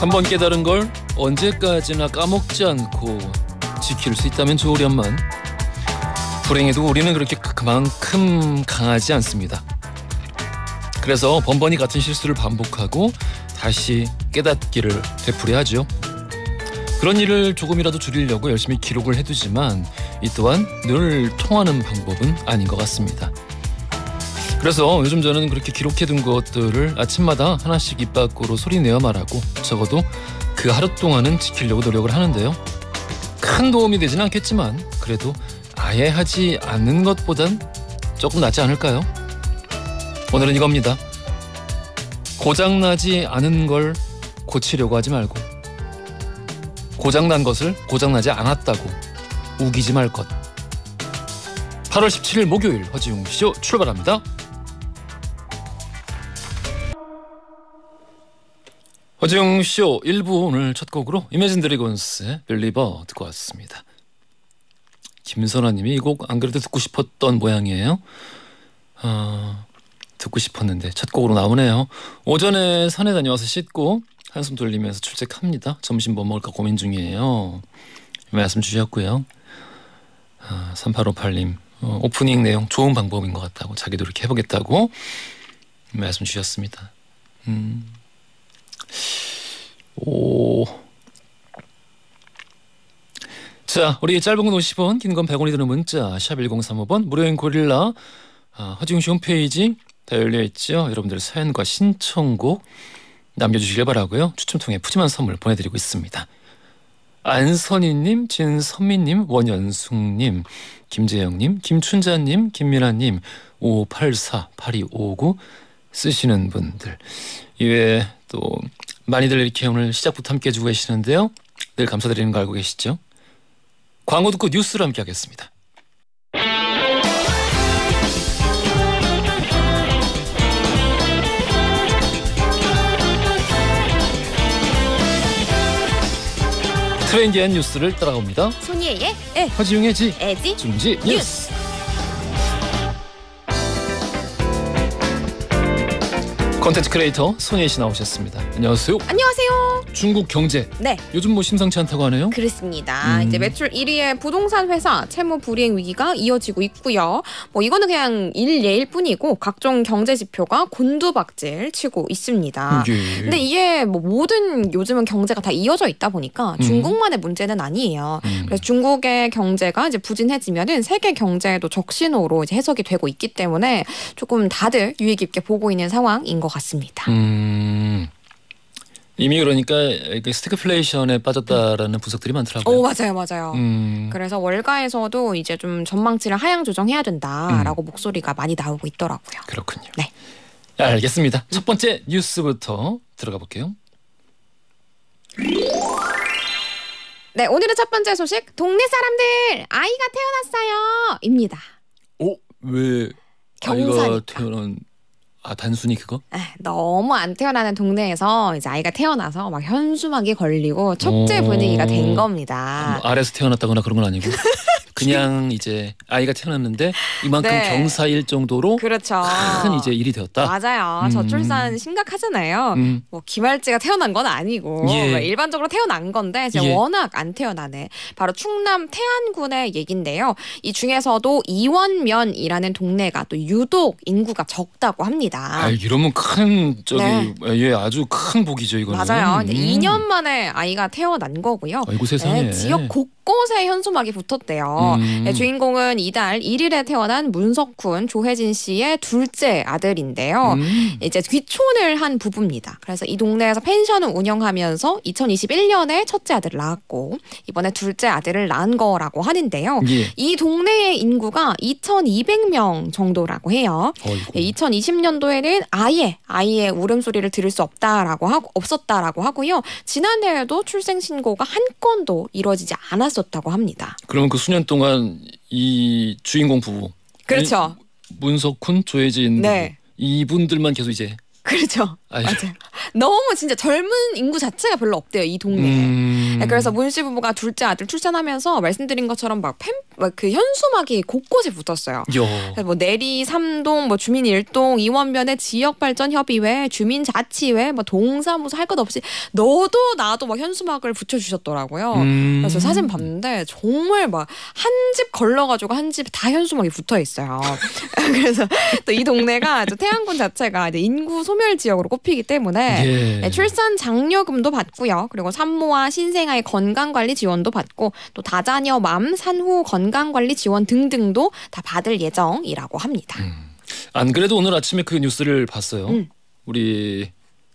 한번 깨달은 걸 언제까지나 까먹지 않고 지킬 수 있다면 좋으련만 불행해도 우리는 그렇게 그만큼 강하지 않습니다. 그래서 번번이 같은 실수를 반복하고 다시 깨닫기를 되풀이하죠. 그런 일을 조금이라도 줄이려고 열심히 기록을 해두지만 이 또한 늘 통하는 방법은 아닌 것 같습니다. 그래서 요즘 저는 그렇게 기록해둔 것들을 아침마다 하나씩 입 밖으로 소리내어 말하고 적어도 그 하루 동안은 지키려고 노력을 하는데요. 큰 도움이 되진 않겠지만 그래도 아예 하지 않는 것보단 조금 낫지 않을까요? 오늘은 이겁니다. 고장나지 않은 걸 고치려고 하지 말고 고장난 것을 고장나지 않았다고 우기지 말 것. 8월 17일 목요일 허지웅 쇼 출발합니다. 허지웅 쇼 1부 오늘 첫 곡으로 이매진 드래곤스의 빌리버 듣고 왔습니다. 김선아님이 이 곡 안 그래도 듣고 싶었던 모양이에요. 어, 듣고 싶었는데 첫 곡으로 나오네요. 오전에 산에 다녀와서 씻고 한숨 돌리면서 출첵합니다. 점심 뭐 먹을까 고민 중이에요. 말씀 주셨고요. 아, 3858님 어, 오프닝 내용 좋은 방법인 것 같다고 자기도 이렇게 해보겠다고 말씀 주셨습니다. 음. 오. 자, 우리 짧은 건 50원, 긴 건 100원이 드는 문자 샵 1035번 무료인 고릴라 아, 허지웅 씨 홈페이지 다 열려 있죠. 여러분들 사연과 신청곡 남겨주시길 바라고요. 추첨 통해 푸짐한 선물 보내드리고 있습니다. 안선희님, 진선미님, 원연숙님, 김재영님, 김춘자님, 김민아님, 5584, 8259 쓰시는 분들 이외에 또 많이들 이렇게 오늘 시작부터 함께 해주고 계시는데요. 늘 감사드리는 거 알고 계시죠? 광고 듣고 뉴스를 함께 하겠습니다. 트렌디한 뉴스를 따라갑니다. 손예의 에 허지웅의 지, 에지 중지 뉴스. 콘텐츠 크리에이터 손예희 씨 나오셨습니다. 안녕하세요. 안녕하세요. 중국 경제 네. 요즘 뭐 심상치 않다고 하네요. 그렇습니다. 음. 이제 매출 1위의 부동산 회사 채무 불이행 위기가 이어지고 있고요. 뭐 이거는 그냥 일예일 뿐이고 각종 경제 지표가 곤두박질 치고 있습니다. 예. 근데 이게 뭐 모든 요즘은 경제가 다 이어져 있다 보니까 음. 중국만의 문제는 아니에요. 음. 그래서 중국의 경제가 이제 부진해지면은 세계 경제에도 적신호로 이제 해석이 되고 있기 때문에 조금 다들 유의 깊게 보고 있는 상황인 것 같 습니다. 음. 이미 그러니까 이게 스태그플레이션에 빠졌다라는 분석들이 많더라고요. 오 맞아요, 맞아요. 음. 그래서 월가에서도 이제 좀 전망치를 하향 조정해야 된다라고 목소리가 많이 나오고 있더라고요. 그렇군요. 네. 알겠습니다. 첫 번째 뉴스부터 들어가 볼게요. 네, 오늘의 첫 번째 소식 동네 사람들 아이가 태어났어요 입니다. 어? 왜 아이가 경사니까. 태어난 아 단순히 그거? 에, 너무 안 태어나는 동네에서 이제 아이가 태어나서 막 현수막이 걸리고 축제 오. 분위기가 된 겁니다. 뭐 아래서 태어났다거나 그런 건 아니고 그냥 이제 아이가 태어났는데 이만큼 네. 경사일 정도로 그렇죠. 큰 이제 일이 되었다. 맞아요. 음. 저출산 심각하잖아요. 음. 뭐 기말지가 태어난 건 아니고 예. 뭐 일반적으로 태어난 건데 이제 예. 워낙 안 태어나네. 바로 충남 태안군의 얘긴데요. 이 중에서도 이원면이라는 동네가 또 유독 인구가 적다고 합니다. 아, 이러면 큰 저기 네. 예 아주 큰 복이죠 이거는. 맞아요. 음. 2년 만에 아이가 태어난 거고요. 아이고 세상에. 네, 지역 곳곳에 현수막이 붙었대요. 음. 네, 주인공은 이달 1일에 태어난 문석훈, 조혜진 씨의 둘째 아들인데요. 음. 이제 귀촌을 한 부부입니다. 그래서 이 동네에서 펜션을 운영하면서 2021년에 첫째 아들을 낳았고 이번에 둘째 아들을 낳은 거라고 하는데요. 예. 이 동네의 인구가 2,200명 정도라고 해요. 어이구. 네, 2020년도에는 아예 아이의 울음소리를 들을 수 없다라고 하고 없었다라고 하고요. 지난해에도 출생 신고가 한 건도 이루어지지 않았었다고 합니다. 그러면 그 수년 동안 이 주인공 부부 그렇죠. 이 문석훈, 조혜진 네. 이분들만 계속 이제 그렇죠. 아이, 맞아요. 너무 진짜 젊은 인구 자체가 별로 없대요 이 동네에. 음. 음. 그래서 문씨 부부가 둘째 아들 출산하면서 말씀드린 것처럼 막그 현수막이 곳곳에 붙었어요. 뭐 내리 삼동, 뭐 주민 일동, 이원변의 지역발전협의회, 주민자치회, 뭐 동사무소 할 것 없이 너도 나도 막 현수막을 붙여주셨더라고요. 음. 그래서 사진 봤는데 정말 막 한 집 걸러가지고 한 집 다 현수막이 붙어 있어요. 그래서 또 이 동네가 또 태안군 자체가 이제 인구 소멸 지역으로 꼽히기 때문에 예. 네, 출산 장려금도 받고요. 그리고 산모와 신생아의 건강 관리 지원도 받고 또 다자녀 맘 산후 건강 관리 지원 등등도 다 받을 예정이라고 합니다. 안 그래도 오늘 아침에 그 뉴스를 봤어요. 음. 우리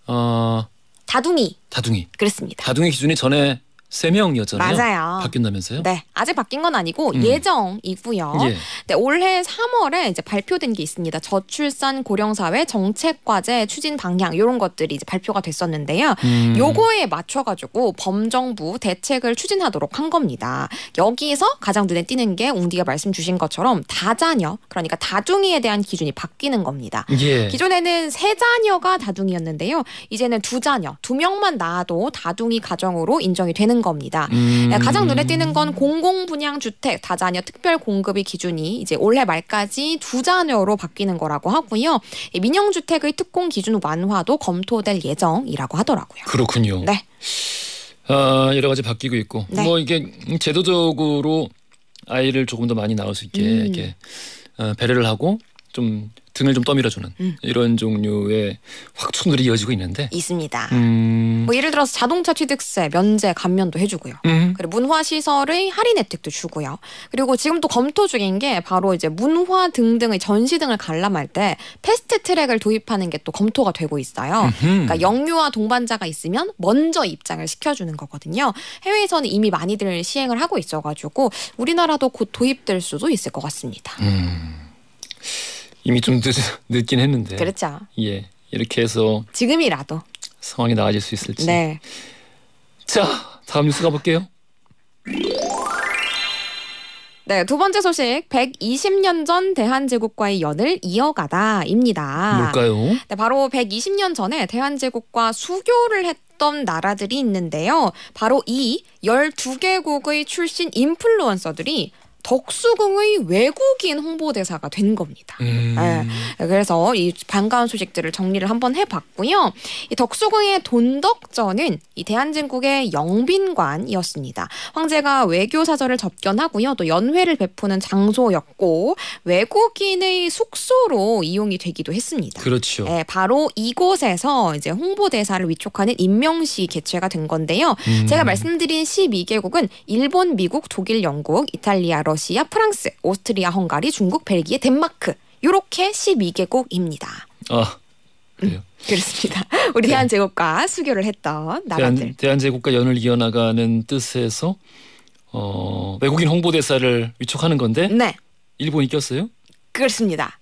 어 다둥이 다둥이. 그렇습니다. 다둥이 기준이 전에 세 명이었잖아요. 맞아요. 바뀐다면서요? 네, 아직 바뀐 건 아니고 음. 예정이고요. 예. 네, 올해 3월에 이제 발표된 게 있습니다. 저출산 고령사회 정책 과제 추진 방향 이런 것들이 이제 발표가 됐었는데요. 음. 요거에 맞춰 가지고 범정부 대책을 추진하도록 한 겁니다. 여기서 가장 눈에 띄는 게 웅디가 말씀 주신 것처럼 다자녀 그러니까 다둥이에 대한 기준이 바뀌는 겁니다. 예. 기존에는 세 자녀가 다둥이였는데요. 이제는 두 자녀, 두 명만 낳아도 다둥이 가정으로 인정이 되는 겁니다. 음. 네, 가장 눈에 띄는 건 공공 분양 주택 다자녀 특별 공급이 기준이 이제 올해 말까지 두 자녀로 바뀌는 거라고 하고요. 이 민영 주택의 특공 기준 완화도 검토될 예정이라고 하더라고요. 그렇군요. 네. 아, 여러 가지 바뀌고 있고 네. 뭐 이게 제도적으로 아이를 조금 더 많이 낳을 수 있게 음. 이렇게 어, 배려를 하고 좀 등을 좀 떠밀어주는 음. 이런 종류의 확충들이 이어지고 있는데 있습니다. 음, 뭐 예를 들어서 자동차 취득세 면제 감면도 해주고요. 음, 그리고 문화 시설의 할인 혜택도 주고요. 그리고 지금 또 검토 중인 게 바로 이제 문화 등등의 전시 등을 관람할 때 패스트 트랙을 도입하는 게 또 검토가 되고 있어요. 음흠. 그러니까 영유아 동반자가 있으면 먼저 입장을 시켜주는 거거든요. 해외에서는 이미 많이들 시행을 하고 있어가지고 우리나라도 곧 도입될 수도 있을 것 같습니다. 음. 이미 좀 늦, 늦긴 했는데 그렇죠. 예 이렇게 해서 지금이라도. 상황이 나아질 수 있을지 네. 자 다음 뉴스 가볼게요 네, 두 번째 소식. 120년 전 대한제국과의 연을 이어가다입니다. 뭘까요 네, 바로 120년 전에 대한제국과 수교를 했던 나라들이 있는데요. 바로 이 12개국의 출신 인플루언서들이 덕수궁의 외국인 홍보대사가 된 겁니다. 음. 네. 그래서 이 반가운 소식들을 정리를 한번 해봤고요. 이 덕수궁의 돈덕전은 이 대한제국의 영빈관이었습니다. 황제가 외교 사절을 접견하고요. 또 연회를 베푸는 장소였고 외국인의 숙소로 이용이 되기도 했습니다. 그렇죠 네, 바로 이곳에서 이제 홍보대사를 위촉하는 임명식 개최가 된 건데요. 음. 제가 말씀드린 12개국은 일본, 미국, 독일, 영국, 이탈리아, 러시아, 프랑스, 오스트리아, 헝가리, 중국, 벨기에, 덴마크 이렇게 12개국입니다. 아 그래요 그렇습니다. 우리 네. 대한 제국과 수교를 했던 나라들. 대한, 대한 제국과 연을 이어나가는 뜻에서 어, 외국인 홍보대사를 위촉하는 건데 네, 일본이 꼈어요? 그렇습니다.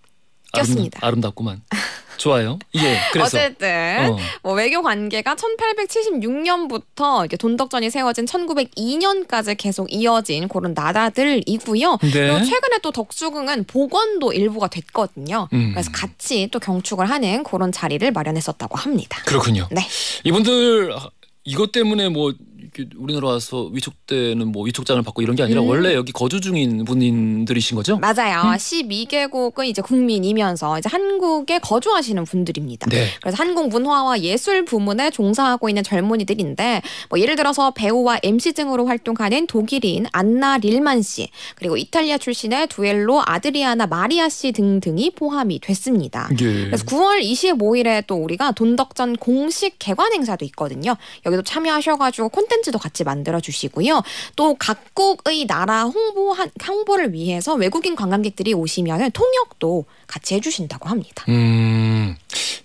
꼈습니다. 아름, 답구만 좋아요. 예. 그래서 어쨌든 어, 뭐 외교 관계가 1876년부터 이렇게 돈덕전이 세워진 1902년까지 계속 이어진 그런 나라들이고요. 네. 그리고 최근에 또 덕수궁은 복원도 일부가 됐거든요. 음. 그래서 같이 또 경축을 하는 그런 자리를 마련했었다고 합니다. 그렇군요. 네. 이분들 아, 이것 때문에 뭐 이렇게 우리나라 와서 위촉되는 뭐 위촉장을 받고 이런 게 아니라 음. 원래 여기 거주 중인 분들이신 거죠? 맞아요. 12개국은 이제 국민이면서 이제 한국에 거주하시는 분들입니다. 네. 그래서 한국 문화와 예술 부문에 종사하고 있는 젊은이들인데 뭐 예를 들어서 배우와 MC 등으로 활동하는 독일인 안나 릴만 씨 그리고 이탈리아 출신의 두엘로 아드리아나 마리아 씨 등등이 포함이 됐습니다. 예. 그래서 9월 25일에 또 우리가 돈덕전 공식 개관 행사도 있거든요. 여기도 참여하셔가지고 콘텐츠 도 같이 만들어 주시고요. 또 각국의 나라 홍보 홍보를 위해서 외국인 관광객들이 오시면 통역도 같이 해주신다고 합니다. 음.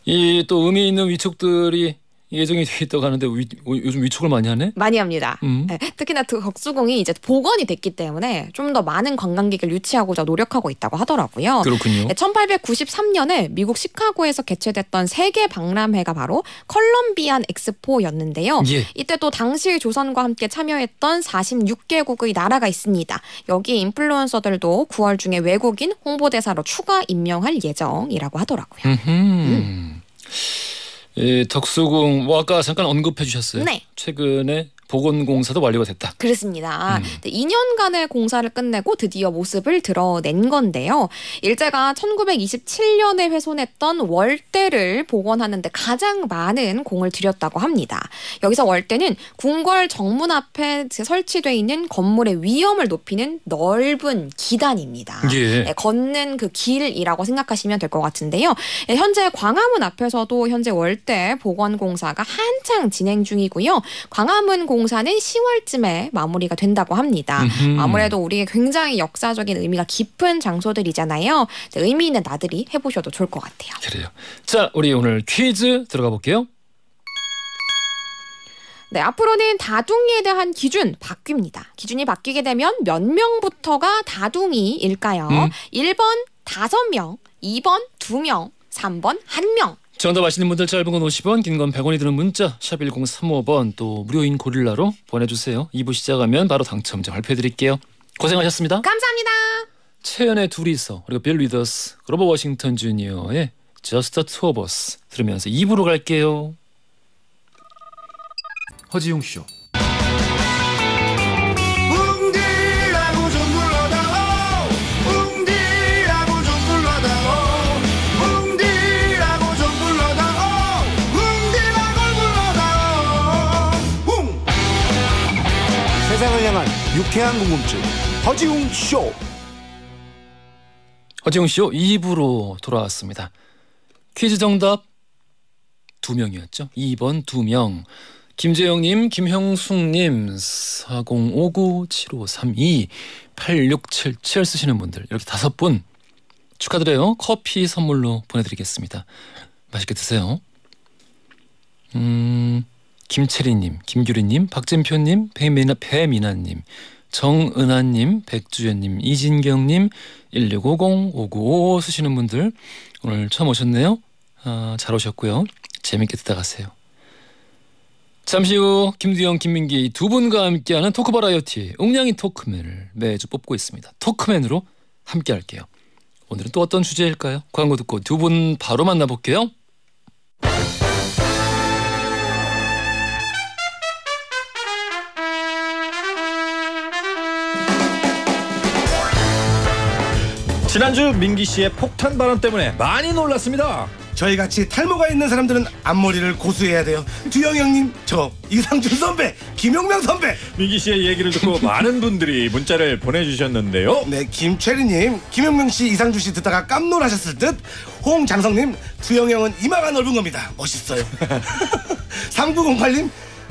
이 또 의미 있는 위촉들이 예정이 돼 있다고 하는데 위, 어, 요즘 위촉을 많이 하네? 많이 합니다. 음. 네, 특히나 그 덕수궁이 이제 복원이 됐기 때문에 좀 더 많은 관광객을 유치하고자 노력하고 있다고 하더라고요. 그렇군요. 네, 1893년에 미국 시카고에서 개최됐던 세계 박람회가 바로 컬럼비안 엑스포였는데요. 예. 이때 또 당시 조선과 함께 참여했던 46개국의 나라가 있습니다. 여기 인플루언서들도 9월 중에 외국인 홍보대사로 추가 임명할 예정이라고 하더라고요. 음. 예, 덕수궁 뭐 아까 잠깐 언급해 주셨어요. 네. 최근에 보건공사도 완료가 됐다. 그렇습니다. 음. 네, 2년간의 공사를 끝내고 드디어 모습을 드러낸 건데요. 일제가 1927년에 훼손했던 월대를 복원하는 데 가장 많은 공을 들였다고 합니다. 여기서 월대는 궁궐 정문 앞에 설치돼 있는 건물의 위험을 높이는 넓은 기단입니다. 예. 네, 걷는 그 길이라고 생각하시면 될 것 같은데요. 네, 현재 광화문 앞에서도 현재 월대 복원 공사가 한창 진행 중이고요. 광화문 공 사는 10월쯤에 마무리가 된다고 합니다. 음흠. 아무래도 우리의 굉장히 역사적인 의미가 깊은 장소들이잖아요. 의미 있는 나들이 해보셔도 좋을 것 같아요. 그래요. 자, 우리 오늘 퀴즈 들어가 볼게요. 네, 앞으로는 다둥이에 대한 기준 바뀝니다. 기준이 바뀌게 되면 몇 명부터가 다둥이일까요? 음. 1번 5명, 2번 2명, 3번 1명. 정답 아시는 분들 짧은 건 50원, 긴 건 100원이 드는 문자 샵 1035번 또 무료인 고릴라로 보내주세요. 2부 시작하면 바로 당첨자 발표해드릴게요. 고생하셨습니다. 감사합니다. 채연의 둘이서 그리고 빌 리더스, 그로버 워싱턴 주니어의 Just the Two of Us 들으면서 2부로 갈게요. 허지용 쇼. 유쾌한 궁금증 허지웅 쇼 허지용 쇼 2부로 돌아왔습니다. 퀴즈 정답 두 명이었죠. 2번 두 명. 김재영님, 김형숙님, 4059-7532, 8677 쓰시는 분들 이렇게 다섯 분 축하드려요. 커피 선물로 보내드리겠습니다. 맛있게 드세요. 음, 김채리님, 김규리님, 박진표님, 배미나, 배미나님, 정은하님, 백주연님, 이진경님, 1650, 5955 쓰시는 분들 오늘 처음 오셨네요. 아, 잘 오셨고요. 재밌게 듣다 가세요. 잠시 후 김두영, 김민기 두 분과 함께하는 토크 버라이어티 웅냥이 토크맨을 매주 뽑고 있습니다. 토크맨으로 함께할게요. 오늘은 또 어떤 주제일까요? 광고 듣고 두 분 바로 만나볼게요. 지난주 민기 씨의 폭탄 발언 때문에 많이 놀랐습니다. 저희 같이 탈모가 있는 사람들은 앞머리를 고수해야 돼요 두영 형님 저 이상준 선배 김용명 선배 민기 씨의 얘기를 듣고 많은 분들이 문자를 보내주셨는데요. 네, 김채리님, 김영명 씨, 이상주 씨 듣다가 깜놀하셨을 듯. 홍장성님, 두영 형은 이마가 넓은 겁니다. 멋있어요. 3908님,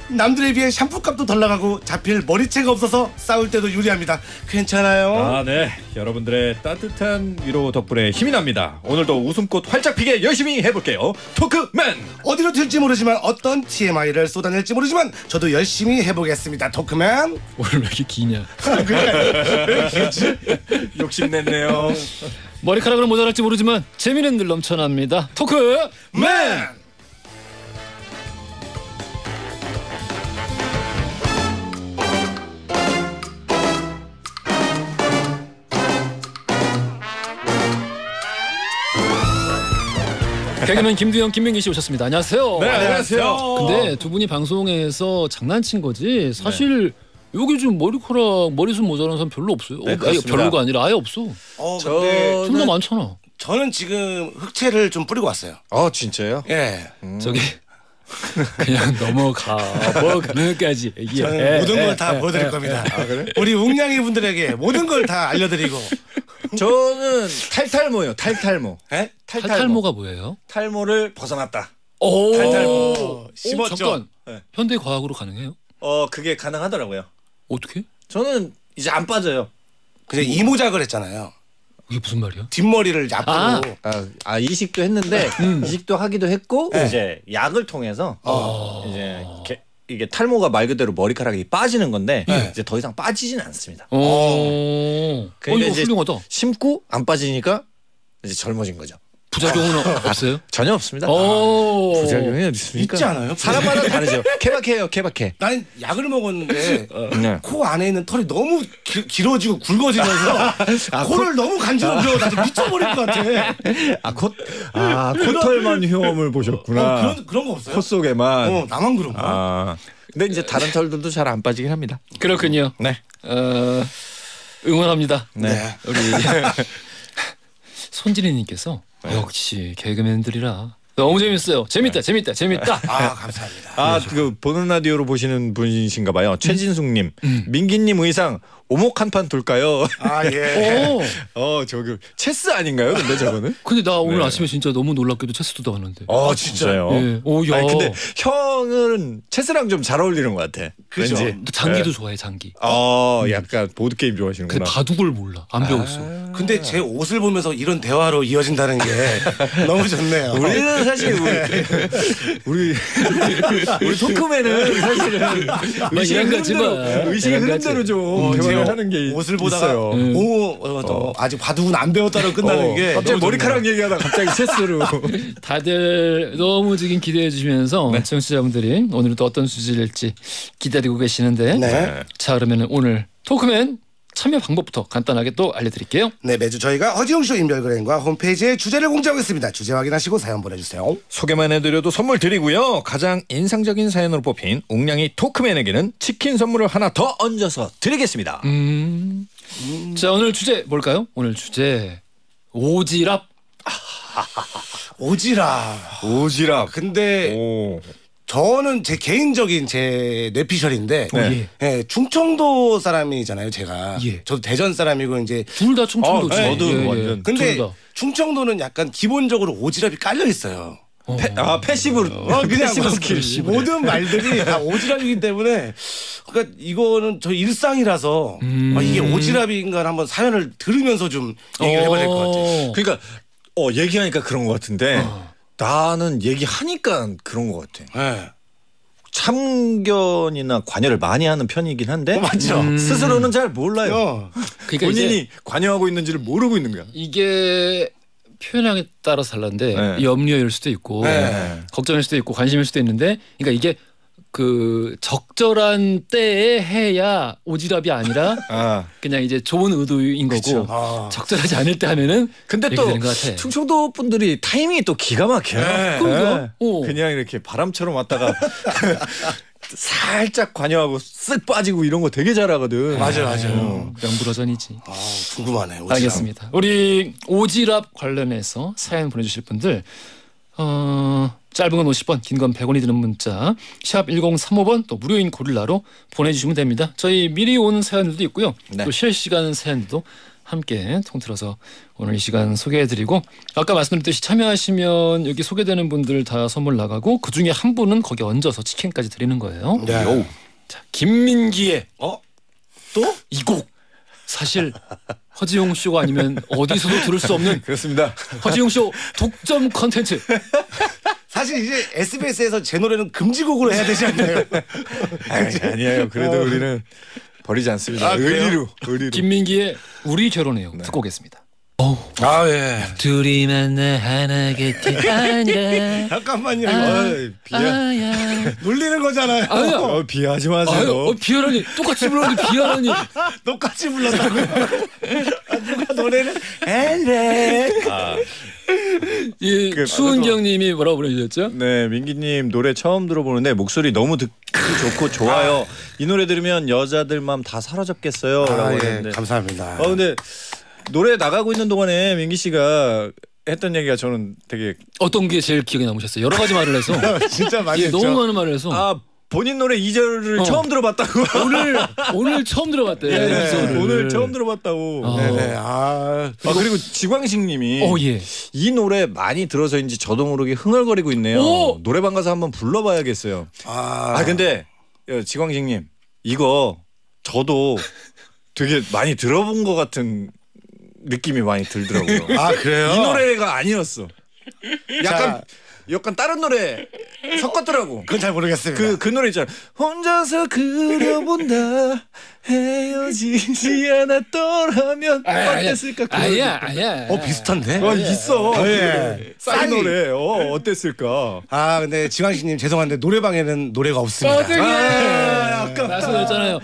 남들에 비해 샴푸값도 덜 나가고 잡힐 머리채가 없어서 싸울 때도 유리합니다. 괜찮아요? 아, 네. 여러분들의 따뜻한 위로 덕분에 힘이 납니다. 오늘도 웃음꽃 활짝 피게 열심히 해볼게요. 토크맨! 어디로 튈지 모르지만 어떤 TMI를 쏟아낼지 모르지만 저도 열심히 해보겠습니다. 토크맨. 오늘 왜 이렇게 기냐? 욕심냈네요. 머리카락으로 모자랄지 모르지만 재미는 늘 넘쳐납니다. 토크 맨! 개그맨 김두영, 김민기 씨 오셨습니다. 안녕하세요. 네, 안녕하세요. 근데 두 분이 방송에서 장난친 거지 사실 여기 좀 머리카락 머리숱 모자란 사람 별로 없어요. 네, 아예 그렇습니다. 별로가 아니라 아예 없어. 어, 저- 근데 존나 저는- 많잖아. 저는 지금 흑채를 좀 뿌리고 왔어요. 어, 진짜요? 예. 저기 그냥 넘어가 뭐 그는까지 얘기해. 저는 모든 예, 걸다 예, 보여드릴 예, 겁니다. 아, 그래? 우리 웅냥이 분들에게 모든 걸 다 알려드리고. 저는 탈탈모예요. 탈탈모. 예? 탈탈모가 뭐예요? 탈모를 벗어났다. 오, 탈탈모. 오, 심었죠? 잠깐. 네. 현대 과학으로 가능해요? 어, 그게 가능하더라고요. 어떻게? 저는 이제 안 빠져요. 그냥 이모작을 했잖아요. 이게 무슨 말이야? 뒷머리를 앞으로. 아. 아, 아 이식도 했는데 이식도 하기도 했고 네. 이제 약을 통해서 어. 이제 게- 이게 탈모가 말 그대로 머리카락이 빠지는 건데 네. 이제 더 이상 빠지진 않습니다. 오, 어, 그러니까 이거 이제- 훌륭하다. 심고 안 빠지니까 이제 젊어진 거죠. 부작용은 없어요? 전혀 없습니다. 오, 부작용이 어디 있습니까? 있지 않아요? 사람마다 다르죠. 케바케예요, 케바케. 나는 약을 먹었는데 네. 코 안에 있는 털이 너무 기- 길어지고 굵어지면서 코를 너무 간지럽혀. 나 지금 미쳐버릴 것 같아. 아, 콧, 아, 코털만 흉험을 어, 보셨구나. 그런 그런 거 없어요? 콧 속에만. 어, 나만 그런 거. 아, 근데 이제 다른 털들도 잘 안 빠지긴 합니다. 그렇군요. 네. 어, 응원합니다. 네. 우리 손진희님께서 역시 개그맨들이라 너무 재밌어요. 재밌다, 재밌다, 재밌다. 아 감사합니다. 아, 그 보는 라디오로 보시는 분이신가 봐요. 최진숙님, 음. 민기님 의상 오목 한 판 둘까요? 아 예. 오, 어, 저기 체스 아닌가요? 근데 저거는? 근데 나 오늘 네. 아침에 진짜 너무 놀랍게도 체스도 나갔는데. 어, 진짜요? 예. 오, 야. 아니 근데 형은 체스랑 좀 잘 어울리는 것 같아. 그죠? 왠지. 장기도 네. 좋아해, 장기. 어, 약간 보드 게임 근데 좋아하시는구나. 바둑을 몰라. 안 배웠어. 근데 제 옷을 보면서 이런 대화로 이어진다는 게 너무 좋네요. 우리는 사실 우리 우리, 우리 토크맨은 사실은 의식의. 흐름대로 의식의. 흐름대로 좀 어, 대화를 하는 게 옷을 보다가 있어요. 음. 오 어, 어, 아직 바둑은 안 배웠다로 끝나는 어, 게 갑자기 머리카락. 얘기하다 갑자기 체스로 다들 너무 지금 기대해 주시면서 네. 청취자분들이 오늘 또 어떤 주제일지 기다리고 계시는데 네. 자 그러면 오늘 토크맨 참여 방법부터 간단하게 또 알려드릴게요. 네 매주 저희가 허지웅쇼 인별그램과 홈페이지에 주제를 공지하고 있습니다. 주제 확인하시고 사연 보내주세요. 소개만 해드려도 선물 드리고요. 가장 인상적인 사연으로 뽑힌 웅냥이 토크맨에게는 치킨 선물을 하나 더 얹어서 드리겠습니다. 음. 자 오늘 주제 뭘까요? 오늘 주제 오지랖. 오지라. 오지랖. 근데 오. 저는 제 개인적인 제 뇌피셜인데 네. 예, 충청도 사람이잖아요 제가 예. 저도 대전 사람이고 이제 둘 다 충청도죠. 어, 저도 완전. 근데 둘 다. 충청도는 약간 기본적으로 오지랖이 깔려 있어요. 어. 패, 아 passive로. 어, 그냥 passive 막 스킬. 모든 말들이 다 오지랖이기 때문에 그러니까 이거는 저 일상이라서 음. 아, 이게 오지랖인가 한번 사연을 들으면서 좀 얘기를 해봐야 될 것 같아요. 어. 그러니까 어 얘기하니까 그런 것 같은데 어. 나는 얘기하니까 그런 것 같아. 예. 참견이나 관여를 많이 하는 편이긴 한데 어, 맞죠? 음. 스스로는 잘 몰라요. 어. 그러니까 본인이 관여하고 있는지를 모르고 있는 거야. 이게 표현량에 따라서 달랐는데 네. 염려일 수도 있고 네. 걱정일 수도 있고 관심일 수도 있는데 그러니까 이게 그 적절한 때에 해야 오지랖이 아니라 아 그냥 이제 좋은 의도인 거고. 아. 적절하지 않을 때 하면은 근데 또. 충청도 분들이 타이밍이 또 기가 막혀요. 네. 그러게요. 어. 그냥 이렇게 바람처럼 왔다가 살짝 관여하고 쓱 빠지고 이런 거 되게 잘하거든. 맞아요, 맞아요. 어. 명불허전이지. 아, 궁금하네. 오지랖. 알겠습니다. 우리 오지랖 관련해서 사연 보내주실 분들 어, 짧은 건 50원, 긴 건 100원이 드는 문자 샵 1035번 또 무료인 고릴라로 보내주시면 됩니다. 저희 미리 온 사연들도 있고요. 네. 또 실시간 사연들도 함께 통틀어서 오늘 이 시간 소개해드리고 아까 말씀드렸듯이 참여하시면 여기 소개되는 분들 다 선물 나가고 그 중에 한 분은 거기 얹어서 치킨까지 드리는 거예요. 네. 자, 김민기의 어? 또 이 곡 사실 허지용 쇼가 아니면 어디서도 들을 수 없는 그렇습니다. 허지용 쇼 독점 컨텐츠. 사실 이제 SBS에서 제 노래는 금지곡으로 해야 되지 않나요? 아니, 아니에요. 그래도 어. 우리는 버리지 않습니다. 아? 의리로 의리로. 김민기의 우리 결혼해요. 듣고 오겠습니다. 아 예. 둘이 만나 하나 곁이 아니라 잠깐만요. 어이, 비하. 놀리는 거잖아요. 아니야. 어, 비하지 마세요. 아유, 어, 비하라니 똑같이 불렀는데 비하라니. 똑같이 불렀다고요. 아, 누가 노래를 에레. 아, 이 그, 추은경님이 뭐라고 보내주셨죠? 네, 민기님 노래 처음 들어보는데 목소리 너무 듣기 좋고 좋아요. 이 노래 들으면 여자들 마음 다 사로잡겠어요. 아, 라고 예, 했는데. 감사합니다. 어, 근데 노래 나가고 있는 동안에 민기 씨가 했던 얘기가 저는 되게 어떤 게 제일 기억에 남으셨어요? 여러 가지 말을 해서 진짜 많이 예, 했죠. 너무 많은 말을 해서 아 본인 노래 2절을 어. 처음 들어봤다고. 오늘 오늘 처음 들어봤대. 네, 이소를. 오늘 처음 들어봤다고. 어. 네네. 아. 아, 그리고 지광식님이 어 예. 이 노래 많이 들어서인지 저도 모르게 흥얼거리고 있네요. 오! 노래방 가서 한번 불러봐야겠어요. 아. 아 근데 야, 지광식님 이거 저도 되게 많이 들어본 것 같은 느낌이 많이 들더라고요. 아 그래요? 이 노래가 아니었어. 약간 자. 약간 다른 노래 섞었더라고. 그건 잘 모르겠습니다. 그, 그 노래 있잖아. 혼자서 그려본다. 헤어지지 않았더라면 어땠을까? 그 아야 노래. 아야. 어 비슷한데? 어, 있어. 어, 예. 그 싸이 싸이. 노래. 어, 어땠을까? 아 근데 지광식님 죄송한데 노래방에는 노래가 없습니다. 어떡해. 아, 아까 말씀드렸잖아요.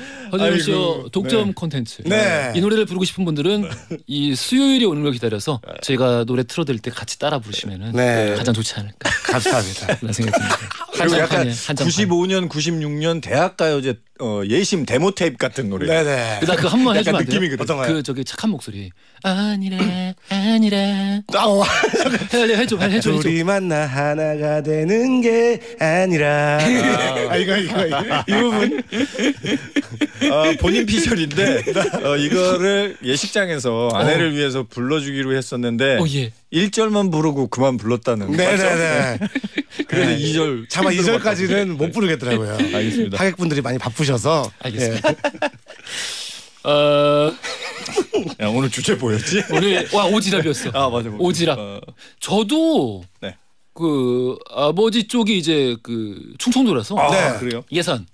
씨 아이고, 독점 네. 콘텐츠. 네. 이 노래를 부르고 싶은 분들은 이 수요일이 오는 걸 기다려서 제가 노래 틀어드릴 때 같이 따라 부르시면은 네. 가장 좋지 않을까 감사합니다. 그런 생각이 듭니다. 그리고 약간 한장판이에요. 한장판. 95년, 96년 대학가요제 어, 예심 데모 테이프 같은 노래. 네네. 나그 한 번 해주면 안 돼요? 그 저기 착한 목소리. 아니래 아니래. 어, 해줘 해줘 해줘 해줘. 둘이 만 나 하나가 되는 게 아니라. 아, 이거 이거. 이 부분. 어, 본인 피셜인데 어, 이거를 예식장에서 아내를 위해서 불러주기로 했었는데 어 예. 1절만 부르고 그만 불렀다는 네네네. 그래서 2절 차마 2절까지는 못 부르겠더라고요. 알겠습니다. 하객분들이 많이 바쁘셔서. 알겠습니다. 어 야, 오늘 주제 뭐였지? 오늘 와 오지랖이었어. 아 맞아 오지랖. 어, 저도 네. 그 아버지 쪽이 이제 그 충청도라서 아, 네. 네. 그래요? 예산.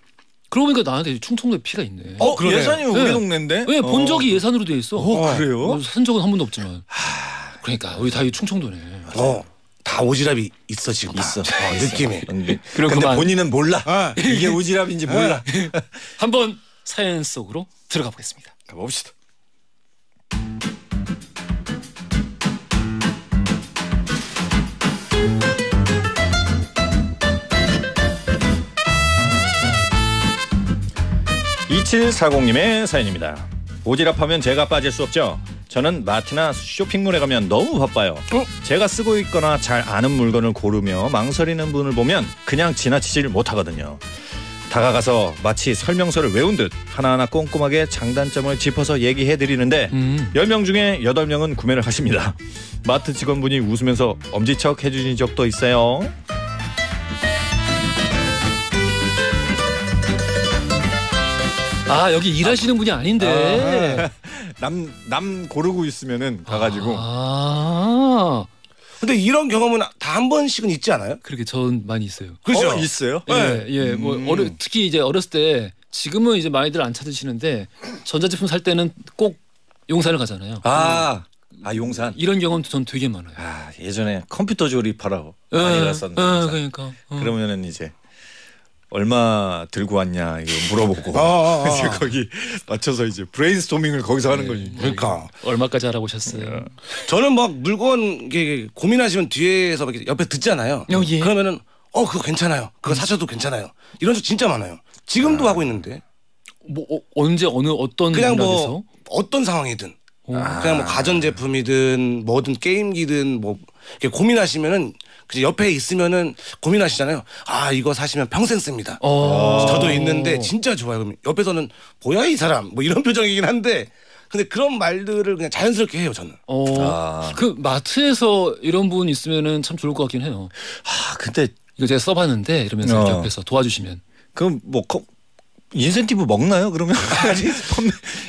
그러고 보니까 나한테 충청도에 피가 있네. 어, 그러네요. 예산이 우리 네. 동네인데? 왜본 어. 적이 예산으로 돼 있어. 어, 그래요? 뭐산 적은 한 번도 없지만. 그러니까 우리 다 이 충청도네. 어, 다 오지랖이 있어 지금. 다. 있어. 어, 느낌이. 근데, 그럼 근데 그만. 본인은 몰라. 아. 이게 오지랖인지 몰라. 한번 사연 속으로 들어가 보겠습니다. 가봅시다. (2740님의) 사연입니다 오지랖하면 제가 빠질 수 없죠 저는 마트나 쇼핑몰에 가면 너무 바빠요 제가 쓰고 있거나 잘 아는 물건을 고르며 망설이는 분을 보면 그냥 지나치질 못하거든요 다가가서 마치 설명서를 외운 듯 하나하나 꼼꼼하게 장단점을 짚어서 얘기해 드리는데 음. 10명 중에 8명은 구매를 하십니다. 마트 직원분이 웃으면서 엄지척 해주신 적도 있어요. 아 여기 일하시는 분이 아닌데. 남, 남 고르고 있으면은 가가지고 아 근데 이런 경험은 다 한 번씩은 있지 않아요? 그렇게 전 많이 있어요. 그죠? 어, 있어요? 예, 예, 뭐 음. 어려, 특히 이제 어렸을 때 지금은 이제 많이들 안 찾으시는데 전자제품 살 때는 꼭 용산을 가잖아요. 아, 아 용산. 이런 경험도 전 되게 많아요. 아 예전에 컴퓨터 조립하라고 예, 많이 갔었는데 예, 용산. 그러니까. 어. 그러면은 이제 얼마 들고 왔냐 이거 물어보고 어, 어, 어. 이제 거기 맞춰서 이제 브레인스토밍을 거기서 하는 거지. 그러니까 얼마까지 알아보셨어요? 저는 막 물건 이게 고민하시면 뒤에서 막 옆에 듣잖아요. 어, 예. 그러면은 어 그거 괜찮아요. 그거 사셔도 괜찮아요. 이런 적 진짜 많아요. 지금도 하고 있는데 뭐 어, 언제 어느 어떤 그냥 문화에서? 뭐 어떤 상황이든 오. 그냥 뭐 가전 제품이든 뭐든 게임기든 뭐 이렇게 고민하시면은 그 옆에 있으면은 고민하시잖아요. 아 이거 사시면 평생 씁니다. 어. 저도 있는데 진짜 좋아요. 그럼 옆에서는 뭐야 이 사람 뭐 이런 표정이긴 한데 근데 그런 말들을 그냥 자연스럽게 해요 저는. 어. 아. 그 마트에서 이런 분 있으면은 참 좋을 것 같긴 해요. 아 근데 이거 제가 써봤는데 이러면서 어. 옆에서 도와주시면. 그럼 뭐 거, 인센티브 먹나요? 그러면 아니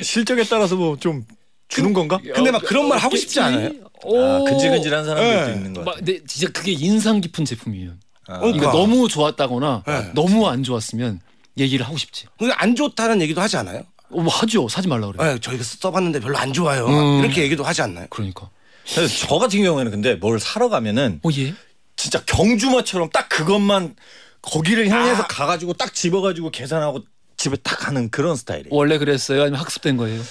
실적에 따라서 뭐 좀 주는 건가? 근데 막 그런 말 하고 싶지 않아요? 오. 아, 근질근질한 사람들도 네. 있는 것 막, 같아. 근데 진짜 그게 인상 깊은 제품이에요. 아. 그러니까. 너무 좋았다거나 네. 너무 안 좋았으면 얘기를 하고 싶지. 근데 안 좋다는 얘기도 하지 않아요? 어, 뭐 하죠. 사지 말라 그래. 네, 저희가 써봤는데 별로 안 좋아요. 음. 이렇게 얘기도 하지 않나요? 그러니까. 그래서 저 같은 경우에는 근데 뭘 사러 가면은 어 예. 진짜 경주마처럼 딱 그것만 거기를 향해서 아. 가가지고 딱 집어가지고 계산하고 집에 딱 가는 그런 스타일이에요. 원래 그랬어요. 아니면 학습된 거예요.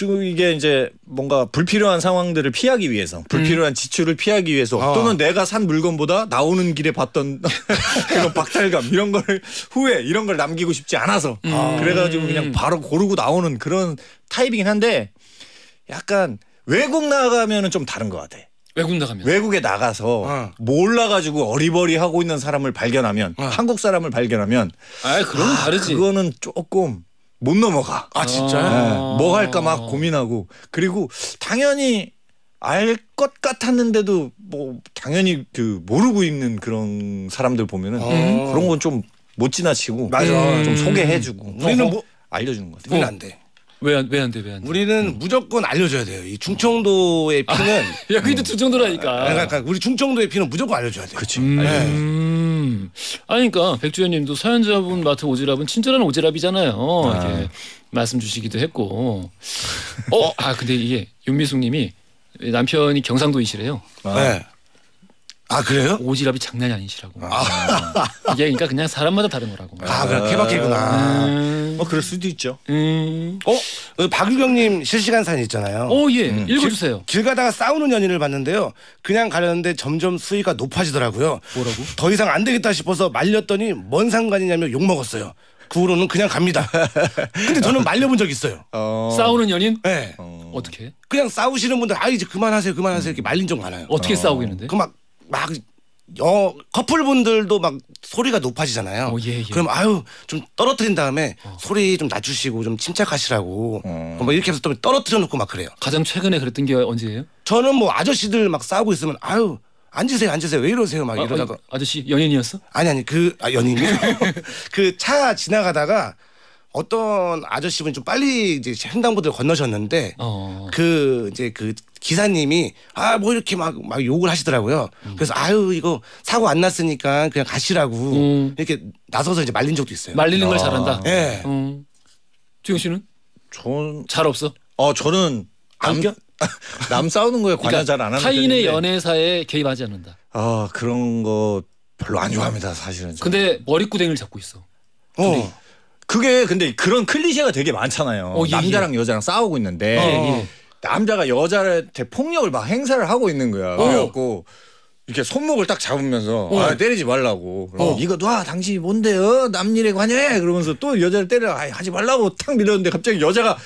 이게 이제 뭔가 불필요한 상황들을 피하기 위해서 불필요한 지출을 피하기 위해서 어. 또는 내가 산 물건보다 나오는 길에 봤던 그런 박탈감 이런 걸 후회 이런 걸 남기고 싶지 않아서 음. 그래가지고 그냥 바로 고르고 나오는 그런 타입이긴 한데 약간 외국 나가면은 좀 다른 것 같아. 외국 나가면. 외국에 나가서 어. 몰라가지고 어리버리 하고 있는 사람을 발견하면 어. 한국 사람을 발견하면 아, 그럼 다르지. 그거는 조금 못 넘어가. 아 진짜요? 아. 네, 뭐 할까 막 고민하고 그리고 당연히 알 것 같았는데도 뭐 당연히 그 모르고 있는 그런 사람들 보면은 음. 그런 건 좀 못 지나치고 맞아. 좀 음. 소개해주고 우리는 뭐 알려주는 것 같아요. 우리는 안 돼. 왜안 왜안 돼? 왜 안 돼? 우리는 무조건 알려줘야 돼요. 이 충청도의 피는 야, 그게 두 정도라니까. 그러니까 우리 충청도의 피는 무조건 알려줘야 돼요. 그치. 음. 알려주는 음. 아니 그러니까 백주현님도 사연자분 마트 오지랖은 친절한 오지랖이잖아요. 아. 이렇게 말씀 주시기도 했고. 어, 아 근데 이게 윤미숙님이 남편이 경상도이시래요. 아, 네. 아 그래요? 오지랖이 장난이 아니시라고. 이게 그러니까 그냥 사람마다 다른 거라고. 아 그래 케바케구나. 음, 뭐 그럴 수도 있죠. 음. 어? 그 박유경님 실시간 사진 있잖아요. 오 예, 읽어주세요. 길 가다가 싸우는 연인을 봤는데요. 그냥 가려는데 점점 수위가 높아지더라고요. 뭐라고? 더 이상 안 되겠다 싶어서 말렸더니 뭔 상관이냐며 욕 먹었어요. 그 후로는 그냥 갑니다. 근데 저는 말려본 적 있어요. 어. 싸우는 연인? 네. 어떻게? 그냥 싸우시는 분들 아 이제 그만하세요, 그만하세요 이렇게 말린 적 많아요. 어떻게 싸우겠는데? 그 막 막 어, 커플분들도 막 소리가 높아지잖아요. 어, 예, 예. 그럼 아유 좀 떨어뜨린 다음에 소리 좀 낮추시고 좀 침착하시라고 어. 뭐 이렇게 해서 또 떨어뜨려 놓고 막 그래요. 가장 최근에 그랬던 게 언제예요? 저는 뭐 아저씨들 막 싸우고 있으면 아유 앉으세요 앉으세요 왜 이러세요 막 아, 이러다가 아, 아저씨 연인이었어? 아니 아니 그 아, 연인이 그 차 지나가다가 어떤 아저씨분이 좀 빨리 이제 횡단보도를 건너셨는데 어. 그 이제 그 기사님이 아 뭐 이렇게 막 막 욕을 하시더라고요. 그래서 아유 이거 사고 안 났으니까 그냥 가시라고 음. 이렇게 나서서 이제 말린 적도 있어요. 말리는 걸 아. 잘한다. 예. 음. 주영 씨는 전, 잘 없어. 어 저는 남, 안 껴? 남 싸우는 거에 관여 그러니까 잘안 하는 타인의 편인데. 연애사에 개입하지 않는다. 아 그런 거 별로 안 좋아합니다 사실은. 저는. 근데 머리구댕이를 잡고 있어. 어. 그게 근데 그런 클리셰가 되게 많잖아요. 어, 예, 남자랑 여자랑 싸우고 있는데 예, 예. 남자가 여자한테 폭력을 막 행사를 하고 있는 거야. 어. 그래갖고 이렇게 손목을 딱 잡으면서 어. 아, 때리지 말라고. 그럼 이거 놔 당신이 뭔데요? 남 일에 관여해. 그러면서 또 여자를 때려 아, 하지 말라고 탁 밀었는데 갑자기 여자가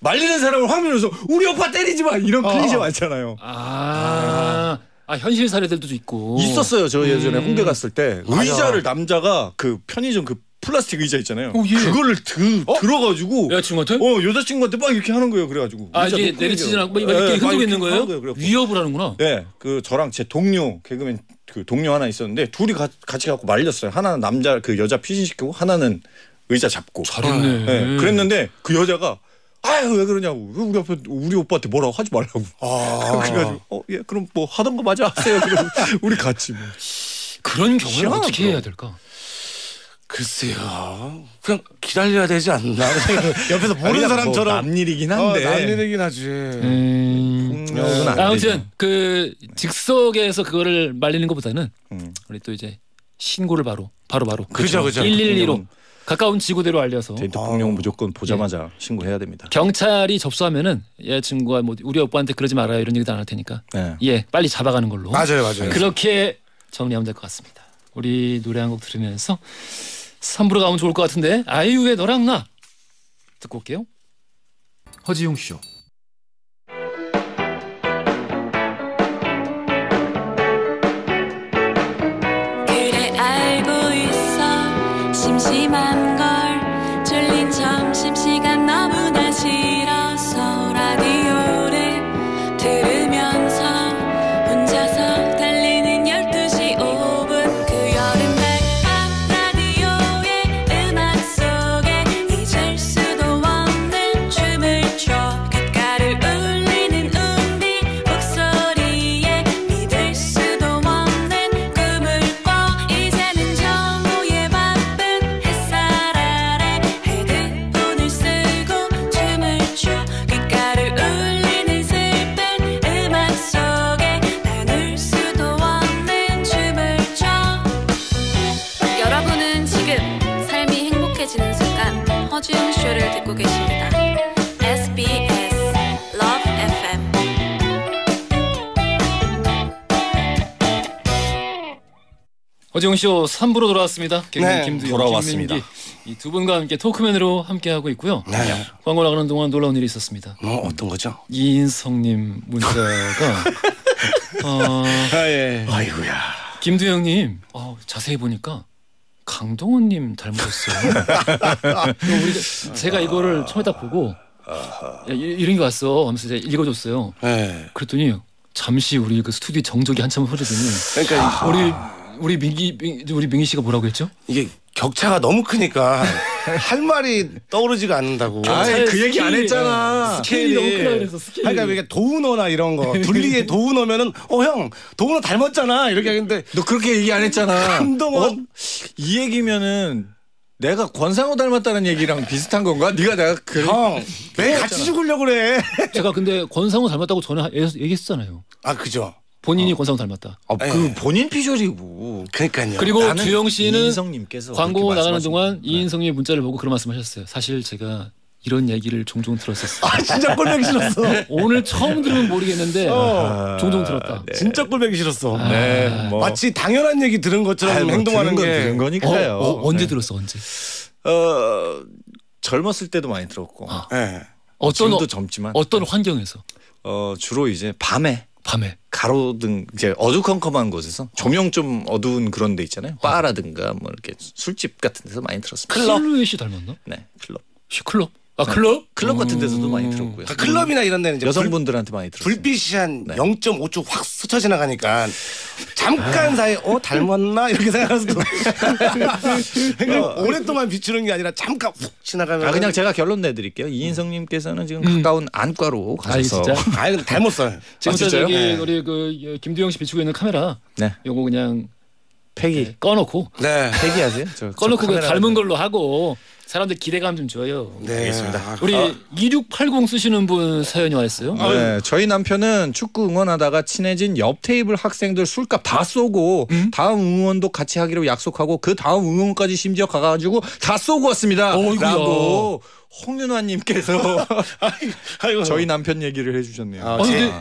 말리는 사람을 확 밀면서 우리 오빠 때리지 마 이런 클리셰 많잖아요. 아, 아 현실 사례들도 있고. 있었어요. 저 예전에 음. 홍대 갔을 때. 의자를 남자가 그 편의점 그 플라스틱 의자 있잖아요. 오, 예. 그거를 드, 들어가지고 여자친구한테? 어 여자친구한테 막 이렇게 하는 거예요. 그래가지고 아 이게 못 내리치지 않고 막. 이렇게 예, 막 흔들고 있는 거예요? 그래갖고 위협을 하는구나. 네, 그 저랑 제 동료 개그맨 그 동료 하나 있었는데 둘이 가, 같이 갖고 말렸어요. 하나는 남자 그 여자 피신시키고 하나는 의자 잡고. 잘했네. 네, 그랬는데 그 여자가 아유 왜 그러냐고 왜 우리 앞에 우리 오빠한테 뭐라고 하지 말라고. 아. 그래가지고 어 예 그럼 뭐 하던 거 마저 하세요. 그럼 우리 같이 뭐. 그런 경우는. 어떻게 해야 될까? 글쎄요. 그냥 기다려야 되지 않나. 옆에서 모르는 아니, 사람처럼 뭐 남일이긴 어, 한데. 남일이긴 하지. 음. 안 아무튼. 그 즉석에서 그거를 말리는 것보다는 음. 우리 또 이제 신고를 바로 바로 바로 그죠, 그죠. 112로 가까운 지구대로 알려서 데이터 폭력은 무조건 보자마자 신고해야 됩니다. 경찰이 접수하면은 여자친구가 뭐 우리 오빠한테 그러지 말아요 이런 얘기도 안 할 테니까 네. 예 빨리 잡아가는 걸로 맞아요, 맞아요. 그렇게 정리하면 될 것 같습니다. 우리 노래 한 곡 들으면서 3부로 가면 좋을 것 같은데 아이유의 너랑 나 듣고 올게요. 허지용 쇼. 그래 알고 있어 심심한 허지용 쇼 3부로 돌아왔습니다. 개그맨 네, 김두영, 돌아왔습니다. 김민기 이두 분과 함께 토크맨으로 함께 하고 있고요. 네. 광고 나가는 동안 놀라운 일이 있었습니다. 어, 어떤 거죠? 이인성님 문자가 어, 아, 예. 아이고야. 김두영님 어, 자세히 보니까 강동원님 닮으셨어요. 우리가 제가 이거를 처음에 딱 보고 야, 이- 이런 게 왔어 하면서 제가 읽어줬어요. 예. 그랬더니 잠시 우리 그 스튜디오 정적이 한참 흐르더니 그러니까 우리 우리 민기 민- 우리 민기 씨가 뭐라고 했죠? 이게 격차가 너무 크니까 할 말이 떠오르지가 않는다고. 아이, 그 얘기 안 스케일이- 했잖아. 스케일이 너무 크다 그래서 스케일이. 그러니까 이게 도우너나 이런 거 둘리의 도우너면은 어 형 도우너 닮았잖아 이렇게 하는데 너 그렇게 얘기 안 했잖아. 한동안- 어? 이 얘기면은 내가 권상우 닮았다는 얘기랑 비슷한 건가? 네가 내가 그형왜 같이 죽으려고 그래? 제가 근데 권상우 닮았다고 전에 얘기했잖아요. 아 그죠. 본인이 권상우 닮았다. 아, 예. 그 본인 피셜이고. 그러니까요. 그리고 주영 씨는 이인성님께서 광고 나가는 동안 거예요. 이인성의 문자를 보고 그런 말씀하셨어요. 사실 제가 이런 얘기를 종종 들었었어요. 아 진짜 꼴보기 싫었어. 오늘 처음 들으면 모르겠는데 어. 종종 들었다. 네. 진짜 꼴보기 싫었어. 네, 뭐 마치 당연한 얘기 들은 것처럼 아이, 뭐 행동하는 들은 건 게. 들은 어, 거니까요. 어, 언제 네. 들었어? 언제? 어, 젊었을 때도 많이 들었고 아. 예. 어떤 지금도 어, 젊지만 어떤 환경에서? 어, 주로 이제 밤에 밤에. 가로등 이제 어두컴컴한 곳에서 조명 좀 어두운 그런 데 있잖아요. 바라든가 뭐 이렇게 술집 같은 데서 많이 들었습니다. 클럽 씨 닮았나? 네, 클럽. 시클럽? 아 클럽? 클럽 같은 데서도 음. 많이 들었고요. 그러니까 클럽이나 이런 데는 이제 불, 여성분들한테 많이 들었어요. 불빛이 한 네. 0.5초 확 스쳐 지나가니까 잠깐 사이에 어 닮았나 이렇게 생각해서 그러니까 오랫동안 비추는 게 아니라 잠깐 훅 지나가면 아 그냥 제가 결론 내드릴게요. 이인성님께서는 지금 음. 가까운 안과로 아 가셔서 진짜? 아니 닮았어요. 지금 아, 진짜요? 저기 네. 우리 그 김두영 씨 비추고 있는 카메라 네 요거 그냥 폐기 꺼놓고 네. 폐기하세요. 저, 저 꺼놓고 그 카메라 닮은 걸로 하고 사람들 기대감 좀 줘요. 네. 알겠습니다. 아, 우리 2680 쓰시는 분 사연이 와 있어요. 네, 저희 남편은 축구 응원하다가 친해진 옆 테이블 학생들 술값 다 쏘고 다음 응원도 같이 하기로 약속하고 그 다음 응원까지 심지어 가가지고 다 쏘고 왔습니다. 어이구야. 라고 홍윤화님께서. 저희 남편 얘기를 해주셨네요. 아, 아, 근데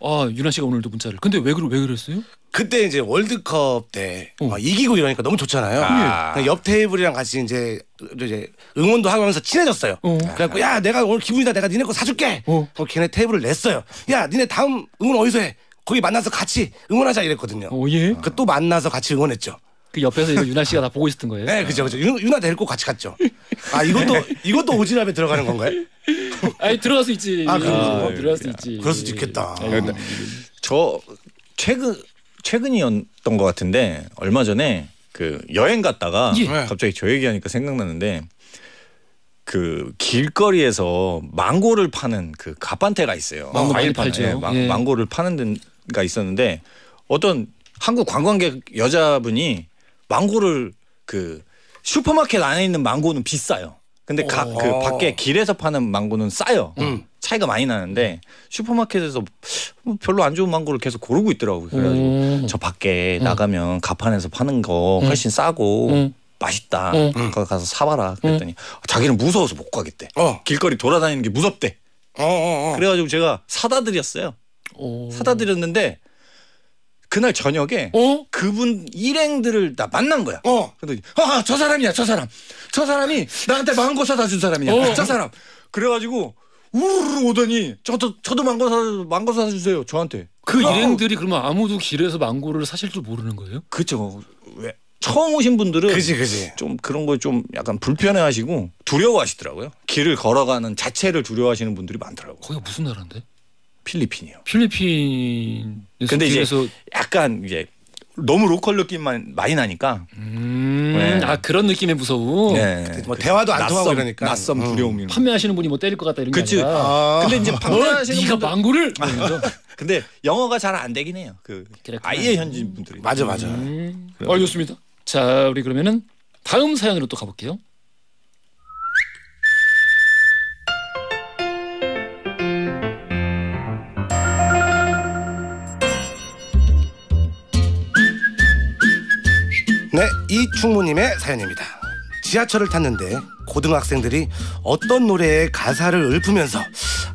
아, 아 유나 씨가 오늘도 문자를. 근데 왜 그러 왜 그랬어요? 그때 이제 월드컵 때 어. 막 이기고 이러니까 너무 좋잖아요. 아. 그냥 옆 테이블이랑 같이 이제 이제 응원도 하면서 친해졌어요. 어. 그래갖고 야 내가 오늘 기분이다 내가 니네 거 사줄게. 어. 그럼 걔네 테이블을 냈어요. 야 니네 다음 응원 어디서 해? 거기 만나서 같이 응원하자 이랬거든요. 어 예. 그 또 만나서 같이 응원했죠. 그 옆에서 이거 유나 씨가 다 보고 있었던 거예요. 네, 그죠, 그죠. 유- 유나 데리고 같이 갔죠. 아 이것도 이것도 오지랖에 들어가는 건가요? 아니 들어갈 수 있지. 아, 그럼. 어, 들어갈 수 있지. 그럴 수도 있겠다. 아이고. 근데 저 최근 최근이었던 것 같은데 얼마 전에 그 여행 갔다가 예. 갑자기 저 얘기하니까 생각나는데 그 길거리에서 망고를 파는 그 가판테가 있어요. 망고 많이 과일 파는. 예, 망, 예. 망고를 파는 데가 있었는데 어떤 한국 관광객 여자분이 망고를 그 슈퍼마켓 안에 있는 망고는 비싸요. 근데 가, 그 어. 밖에 길에서 파는 망고는 싸요. 음. 차이가 많이 나는데 슈퍼마켓에서 뭐 별로 안 좋은 망고를 계속 고르고 있더라고요. 그래가지고 음. 저 밖에 음. 나가면 가판에서 파는 거 훨씬 싸고 음. 맛있다. 음. 거기 가서 사봐라. 그랬더니 자기는 무서워서 못 가겠대. 어, 길거리 돌아다니는 게 무섭대. 어, 어, 어. 그래가지고 제가 사다 드렸어요. 어. 사다 드렸는데 그날 저녁에 어? 그분 일행들을 다 만난 거야. 어. 그랬더니 아, 저 사람이야, 저 사람. 저 사람이 나한테 망고 사다 준 사람이야. 어. 저 사람. 그래가지고 우르르 오더니 저도 저도 망고 사 망고 사다 주세요. 저한테. 그 어. 일행들이 그러면 아무도 길에서 망고를 사실 줄 모르는 거예요? 그죠. 왜 처음 오신 분들은 그지, 그지. 좀 그런 거좀 약간 불편해하시고 두려워하시더라고요. 길을 걸어가는 자체를 두려워하시는 분들이 많더라고. 요 거기가 무슨 나라인데? 필리핀이요. 필리핀 근데 이제 약간 이제 너무 로컬 느낌만 많이 나니까. 음, 네. 아 그런 느낌의 무서움. 네. 뭐 대화도 안 통하고 낯선, 이러니까. 낯선 음. 두려움이. 판매하시는 분이 뭐 때릴 것 같다 이런 게 그치. 아니라. 아. 근데 이제 어, 판매하시는 네가 분들 망고를. 근데 영어가 잘 안 되긴 해요. 그 그랬구나. 아예 현지인 분들이. 맞아, 맞아. 음, 알겠습니다. 자 우리 그러면은 다음 사연으로 또 가볼게요. 네, 이충무님의 사연입니다. 지하철을 탔는데 고등학생들이 어떤 노래의 가사를 읊으면서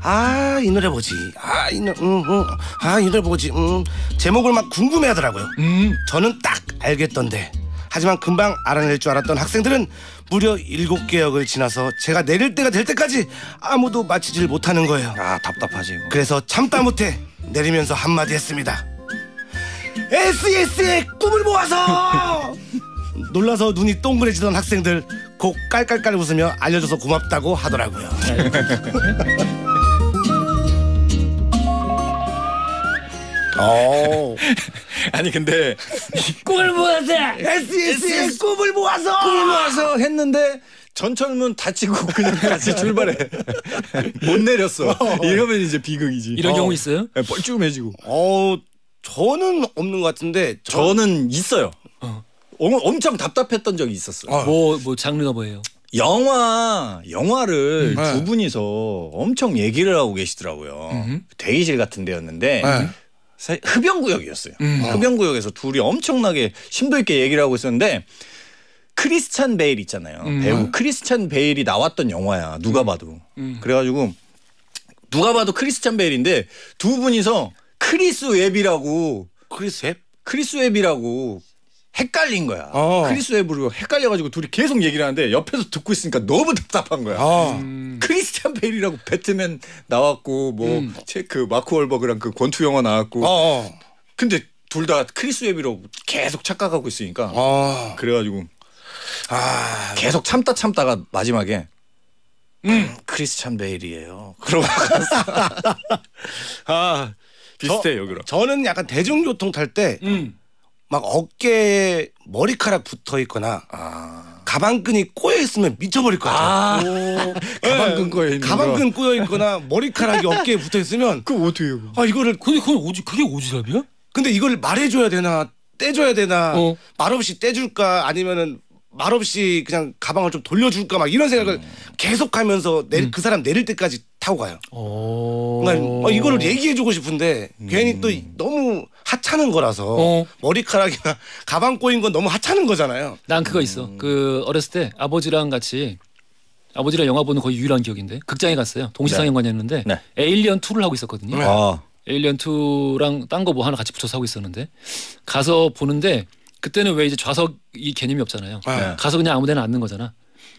아 이 노래 뭐지 아 이 노래 음 음 아이 노래 뭐지 음 제목을 막 궁금해하더라고요. 음, 저는 딱 알겠던데 하지만 금방 알아낼 줄 알았던 학생들은 무려 일곱 개역을 지나서 제가 내릴 때가 될 때까지 아무도 맞히질 못하는 거예요. 아 답답하지. 이거. 그래서 참다 못해 내리면서 한마디 했습니다. SES의 꿈을 모아서 놀라서 눈이 동그래지던 학생들 곡 깔깔깔 웃으며 알려줘서 고맙다고 하더라고요. 어, 아니 근데 꿈을 모아서 SES의 꿈을 모아서 꿈을 모아서 했는데 전철문 닫히고 그냥 같이 출발해. 못 내렸어. 이러면 이제 비극이지. 이런 어. 경우 있어요? 네, 뻘쭘해지고. 어, 저는 없는 것 같은데 저, 저는 있어요. 어. 어, 엄청 답답했던 적이 있었어요. 어. 뭐뭐 장르가 뭐예요? 영화 영화를 음. 두 분이서 엄청 얘기를 하고 계시더라고요. 음. 대기실 같은 데였는데 네. 사- 흡연구역이었어요. 음. 흡연구역에서 둘이 엄청나게 심도 있게 얘기를 하고 있었는데 크리스찬 베일 있잖아요. 음. 배우 크리스찬 베일이 나왔던 영화야. 누가 봐도. 음. 그래가지고 누가 봐도 크리스찬 베일인데 두 분이서 크리스 웹이라고 크리스 앱? 크리스 웹이라고 헷갈린 거야. 어. 크리스 웹으로 헷갈려가지고 둘이 계속 얘기를 하는데 옆에서 듣고 있으니까 너무 답답한 거야. 어. 음. 크리스찬 베일이라고 배트맨 나왔고 뭐 음. 그 마크 월버그랑 그 권투 영화 나왔고 어. 어. 근데 둘 다 크리스 웹이라고 계속 착각하고 있으니까 어. 그래가지고 아. 계속 참다 참다가 마지막에 음, 크리스찬 베일이에요. 그러고 아. 비슷해요, 그럼. 저는 약간 대중교통 탈때 막 음. 어깨에 머리카락 붙어 있거나 아. 가방끈이 꼬여 있으면 미쳐버릴 것 같아요. 아, 가방끈 거에 있는 거. 가방끈 꼬여 있거나 머리카락이 어깨에 붙어 있으면 그거 어떻게 해요? 아 이거를 근데 그건 오지 그게 오지랖이야? 근데 이걸 말해줘야 되나 떼줘야 되나 어. 말없이 떼줄까 아니면은 말없이 그냥 가방을 좀 돌려줄까 막 이런 생각을 음. 계속 하면서 내, 그 사람 내릴 때까지 타고 가요. 어. 그러니까 어, 이거를 얘기해주고 싶은데 음. 괜히 또 너무 하찮은 거라서 어. 머리카락이나 가방 꼬인 건 너무 하찮은 거잖아요. 난 그거 있어. 그 어렸을 때 아버지랑 같이 아버지랑 영화 보는 거의 유일한 기억인데 극장에 갔어요. 동시상영관이었는데 네. 에일리언 2를 하고 있었거든요. 아, 에일리언 2랑 딴 거 뭐 하나 같이 붙여서 하고 있었는데 가서 보는데 그때는 왜 이제 좌석 이 개념이 없잖아요. 네. 가서 그냥 아무데나 앉는 거잖아.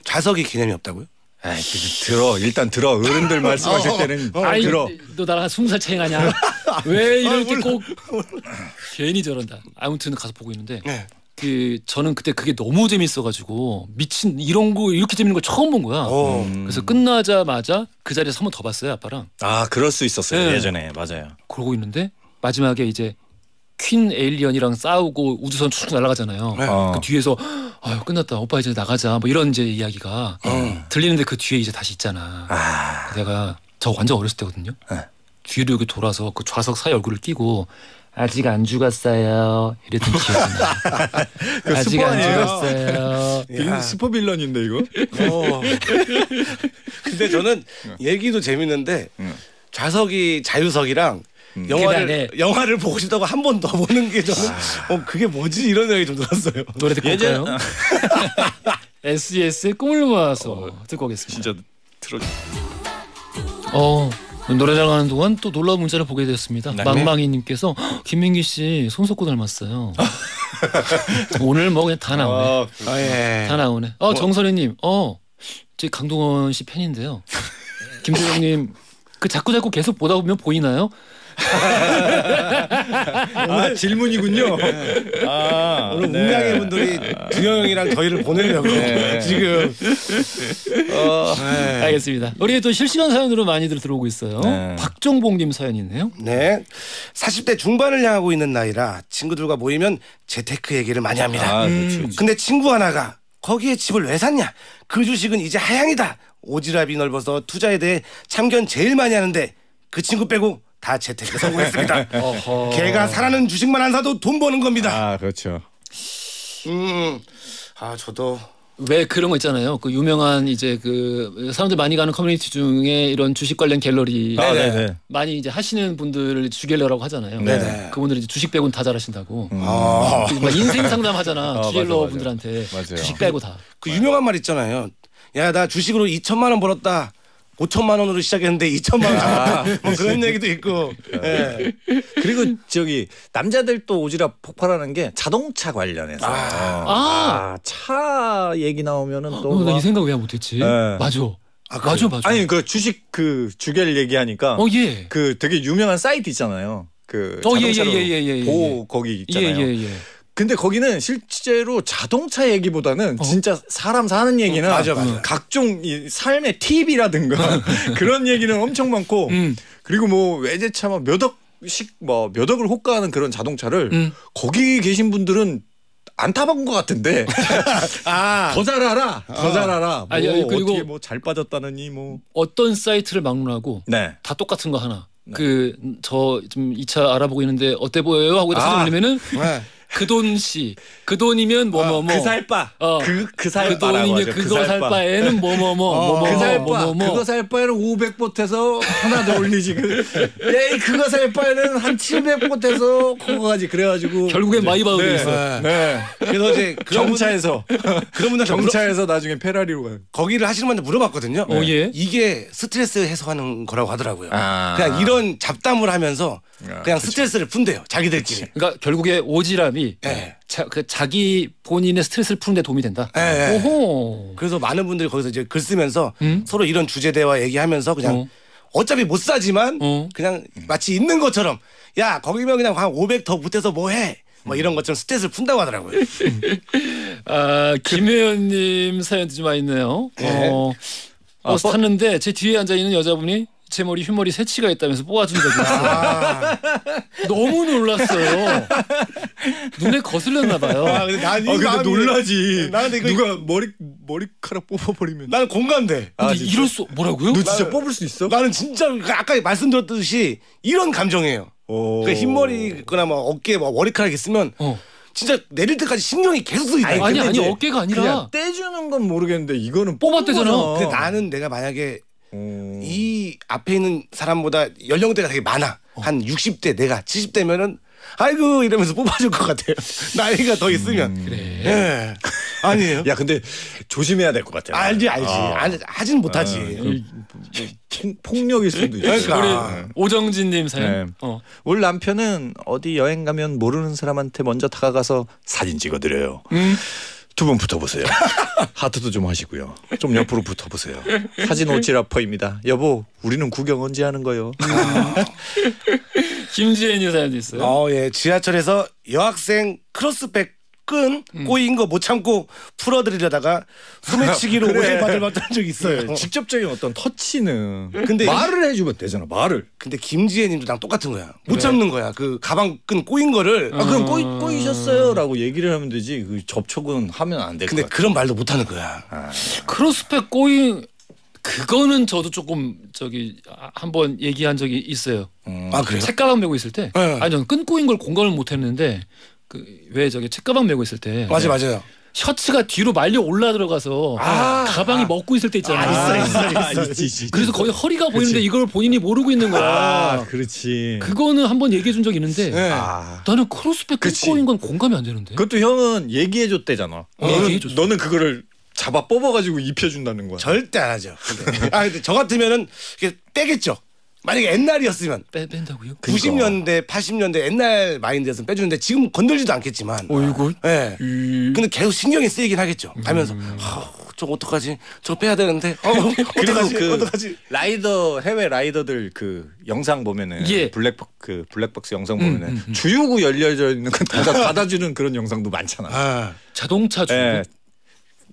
좌석이 개념이 없다고요? 에이, 그, 들어 일단 들어 어른들 말씀하실 때는 아이, 들어. 너 나랑 스무 살 차이 나냐? 왜 이럴 때꼭 괜히 저런다. 아무튼 가서 보고 있는데 네. 그 저는 그때 그게 너무 재밌어가지고 미친 이런 거 이렇게 재밌는 걸 처음 본 거야. 어. 음. 그래서 끝나자마자 그 자리에서 한 번 더 봤어요 아빠랑 아 그럴 수 있었어요 네. 예전에 맞아요. 그러고 있는데 마지막에 이제 퀸 에일리언이랑 싸우고 우주선 쭉 날아가잖아요. 네. 어. 그 뒤에서 아유 끝났다 오빠 이제 나가자 뭐 이런 이제 이야기가 어. 들리는데 그 뒤에 이제 다시 있잖아. 아, 내가 저 완전 어렸을 때거든요. 네. 뒤로 이렇게 돌아서 그 좌석 사이 얼굴을 끼고 아직 안 죽었어요. 이랬던 기억이 나. 그 아직 안. 죽었어요. 빌- 스포 빌런인데 이거? 어. 근데 저는 얘기도 재밌는데 응. 좌석이 자유석이랑 그다음에- 영화를 영화를 보고 싶다고 한 번 더 보는 게 저는 어 그게 뭐지 이런 생각이 좀 들었어요. 노래 듣고 예전 올까요? SES의 꿈을 모아서 듣고 오겠습니다. 진짜 들어. 어 노래 나가는 동안 또 놀라운 문자를 보게 되었습니다. 네. 망망이님께서 "헉, 김민기 씨 손석구 닮았어요. 오늘 뭐 그냥 다 나오네. 아, 아, 예. 다 나오네. 어 정선희님, 어 제 강동원 씨 팬인데요. 김재영님 그 자꾸 자꾸 계속 보다 보면 보이나요? 아 질문이군요. 아 오늘 운명의 분들이 두영 형이랑 저희를 보내려고 네. 지금 어, 네. 알겠습니다. 우리 또 실시간 사연으로 많이들 들어오고 있어요. 네. 박정봉님 사연이네요. 네 40대 중반을 향하고 있는 나이라 친구들과 모이면 재테크 얘기를 많이 합니다. 아 그렇죠. 그렇죠. 근데 친구 하나가 거기에 집을 왜 샀냐? 그 주식은 이제 하향이다. 오지랖이 넓어서 투자에 대해 참견 제일 많이 하는데 그 친구 빼고 다 재테크 성공했습니다. 어허. 걔가 사라는 주식만 안 사도 돈 버는 겁니다. 아 그렇죠. 음, 아 저도 왜 그런 거 있잖아요. 그 유명한 이제 그 사람들 많이 가는 커뮤니티 중에 이런 주식 관련 갤러리 아 네네. 네네. 많이 이제 하시는 분들을 주갤러라고 하잖아요. 네네. 그분들이 이제 주식 빼고는 다 잘하신다고. 아, 그막 인생 상담 하잖아. 아, 맞아, 주갤러 맞아. 분들한테 맞아요. 주식 빼고 다. 그 유명한 말 있잖아요. 야 나 주식으로 2천만 원 벌었다. 5천만 원으로 시작했는데 2천만 원. 아, 뭐 그런 얘기도 있고. 예. 그리고 저기 남자들 또 오지랖 폭발하는 게 자동차 관련해서. 아. 아, 차 얘기 나오면은 또. 어, 나 막- 이 생각 왜 못했지? 네. 맞아. 아, 맞아, 맞아. 아니 그 주식 그 주결 얘기하니까 어 예. 그 되게 유명한 사이트 있잖아요. 그 어, 예, 자동차로 예, 예, 예, 예, 보호 거기 예, 있잖아요. 예, 예. 근데 거기는 실제로 자동차 얘기보다는 어. 진짜 사람 사는 얘기나 맞아, 맞아. 각종 이 삶의 팁이라든가 그런 얘기는 엄청 많고 음. 그리고 뭐 외제차 몇 억씩 뭐몇 억을 호가하는 그런 자동차를 음. 거기 계신 분들은 안 타본 것 같은데 아, 더 잘 알아 더 잘 알아 뭐 아니, 아니, 그리고- 어떻게 뭐잘 빠졌다느니 뭐 어떤 사이트를 막론하고 네. 다 똑같은 거 하나. 그저 좀 이 차 알아보고 있는데 어때 보여요? 하고 사진 아. 올리면은 네. 그돈 씨. 그 돈이면 뭐뭐 뭐. 그 살바. 어. 그, 그그 살바라고 돈이면. 그거 살 바에는 뭐뭐뭐 어, 뭐그뭐 살바. 뭐뭐 그거 살 바에는 500보트에서 하나 더 올리지. 그, 에이, 그거 살 바에는 한 700보트에서 그거 가지. 그래가지고. 결국엔 마이바흐로 네. 있어. 네. 그래서 이제 경차에서. 그런 분들 경차 경차에서 나중에 페라리로 가요. 거기를 하시는 분한테 물어봤거든요. 어, 예. 이게 스트레스 해소하는 거라고 하더라고요. 아. 그냥 이런 잡담을 하면서 아, 그냥 스트레스를 푼대요. 자기들끼리. 그러니까 결국에 오지랖이 예. 자, 그 자기 본인의 스트레스를 푸는데 도움이 된다. 예, 예. 오호. 그래서 많은 분들이 거기서 이제 글 쓰면서 음? 서로 이런 주제 대화 얘기하면서 그냥 어. 어. 차피못 사지만 어. 그냥 마치 있는 것처럼 야 거기면 그냥 한 500 더 붙여서 뭐 해. 뭐 이런 것처럼 스트레스를 푼다고 하더라고요. 아, 김혜연님 사연도 좀와 있네요. 네. 어, 버스 버- 탔는데 제 뒤에 앉아 있는 여자분이 제 머리 휘머리 새치가 있다면서 뽑아준 적이 있어요. 아, 너무 놀랐어요. 눈에 거슬렸나 봐요. 아 근데 난 아, 이 근데 마음이- 놀라지. 나는 이거 누가 머리, 머리카락 뽑아버리면. 나는 공감돼. 아, 근데 진짜? 이럴 수 뭐라고요? 너 진짜 나는- 뽑을 수 있어? 나는 진짜 그 아까 말씀드렸듯이 이런 감정이에요. 오. 그 흰머리 있거나 뭐 어깨에 뭐 머리카락 있으면 어. 진짜 내릴 때까지 신경이 계속 쓰이다. 아니, 근데 아니, 이제 어깨가 아니라 그냥 떼주는 건 모르겠는데 이거는 뽑았대잖아. 뽑은 근데 거잖아. 나는 내가 만약에 오. 이 앞에 있는 사람보다 연령대가 되게 많아. 한 60대 내가 70대면은 아이고 이러면서 뽑아줄 것 같아요. 나이가 더 있으면. 그래. 예. 아니에요. 야 근데 조심해야 될 것 같아. 알지 알지. 아. 안, 하진 못하지. 이- 폭- 폭력일 수도 있어. 그러니까. 우리 오정진님 사연. 네. 어. 우리 남편은 어디 여행 가면 모르는 사람한테 먼저 다가가서 사진 찍어드려요. 음. 두 분 붙어보세요. 하트도 좀 하시고요. 좀 옆으로 붙어보세요. 사진 오지라퍼입니다. 여보, 우리는 구경 언제 하는 거요? 김지혜님 사연도 있어요. 어, 예. 지하철에서 여학생 크로스백 끈 음. 꼬인 거 못 참고 풀어드리려다가 소매치기로 그래. 오해받을 받은 적이 있어요. 직접적인 어떤 터치는 근데 말을 해주면 되잖아. 말을. 근데 김지혜님도 나랑 똑같은 거야. 못 참는 거야. 그 가방 끈 꼬인 거를. 아 그럼 꼬이, 꼬이셨어요라고 얘기를 하면 되지. 그 접촉은 하면 안 될 것 근데 같아. 그런 말도 못 하는 거야. 크로스백 꼬인 그거는 저도 조금 저기 아, 한번 얘기한 적이 있어요. 아 그래요? 책가방 메고 있을 때 네. 아니 저는 끈 꼬인 걸 공감을 못 했는데 그 왜 저기 책가방 메고 있을 때 맞아 맞아요. 셔츠가 뒤로 말려 올라 들어가서 아, 가방이 아. 먹고 있을 때 있잖아. 있어, 있어, 있어. 있지, 있지. 그래서 거의 허리가 보이는데 이걸 본인이 모르고 있는 거야. 아, 그렇지. 그거는 한번 얘기해 준적 있는데 네. 아. 나는 크로스백 끈 그치. 꼬인 건 공감이 안 되는데. 그것도 형은 얘기해 줬대잖아. 어, 너는, 얘기해줬어. 너는 그거를 잡아 뽑아가지고 입혀준다는 거야. 절대 안 하죠. 근데. 아 근데 저 같으면은 이게 빼겠죠. 만약에 옛날이었으면 빼 뺀다고요? 그러니까. 90년대, 80년대 옛날 마인드였으면 빼주는데 지금 건들지도 않겠지만. 어이구. 예. 음. 근데 계속 신경이 쓰이긴 하겠죠. 가면서 아, 저거 어떡하지? 저거 빼야 되는데. 어, 어떡하지? 그 어떡하지? 라이더 해외 라이더들 그 영상 보면은 예. 블랙박 그 블랙박스 영상 음, 보면은 음, 음. 주유구 열려져 있는 건 닫아, 닫아주는 그런 영상도 많잖아. 아, 자동차 주유구. 예.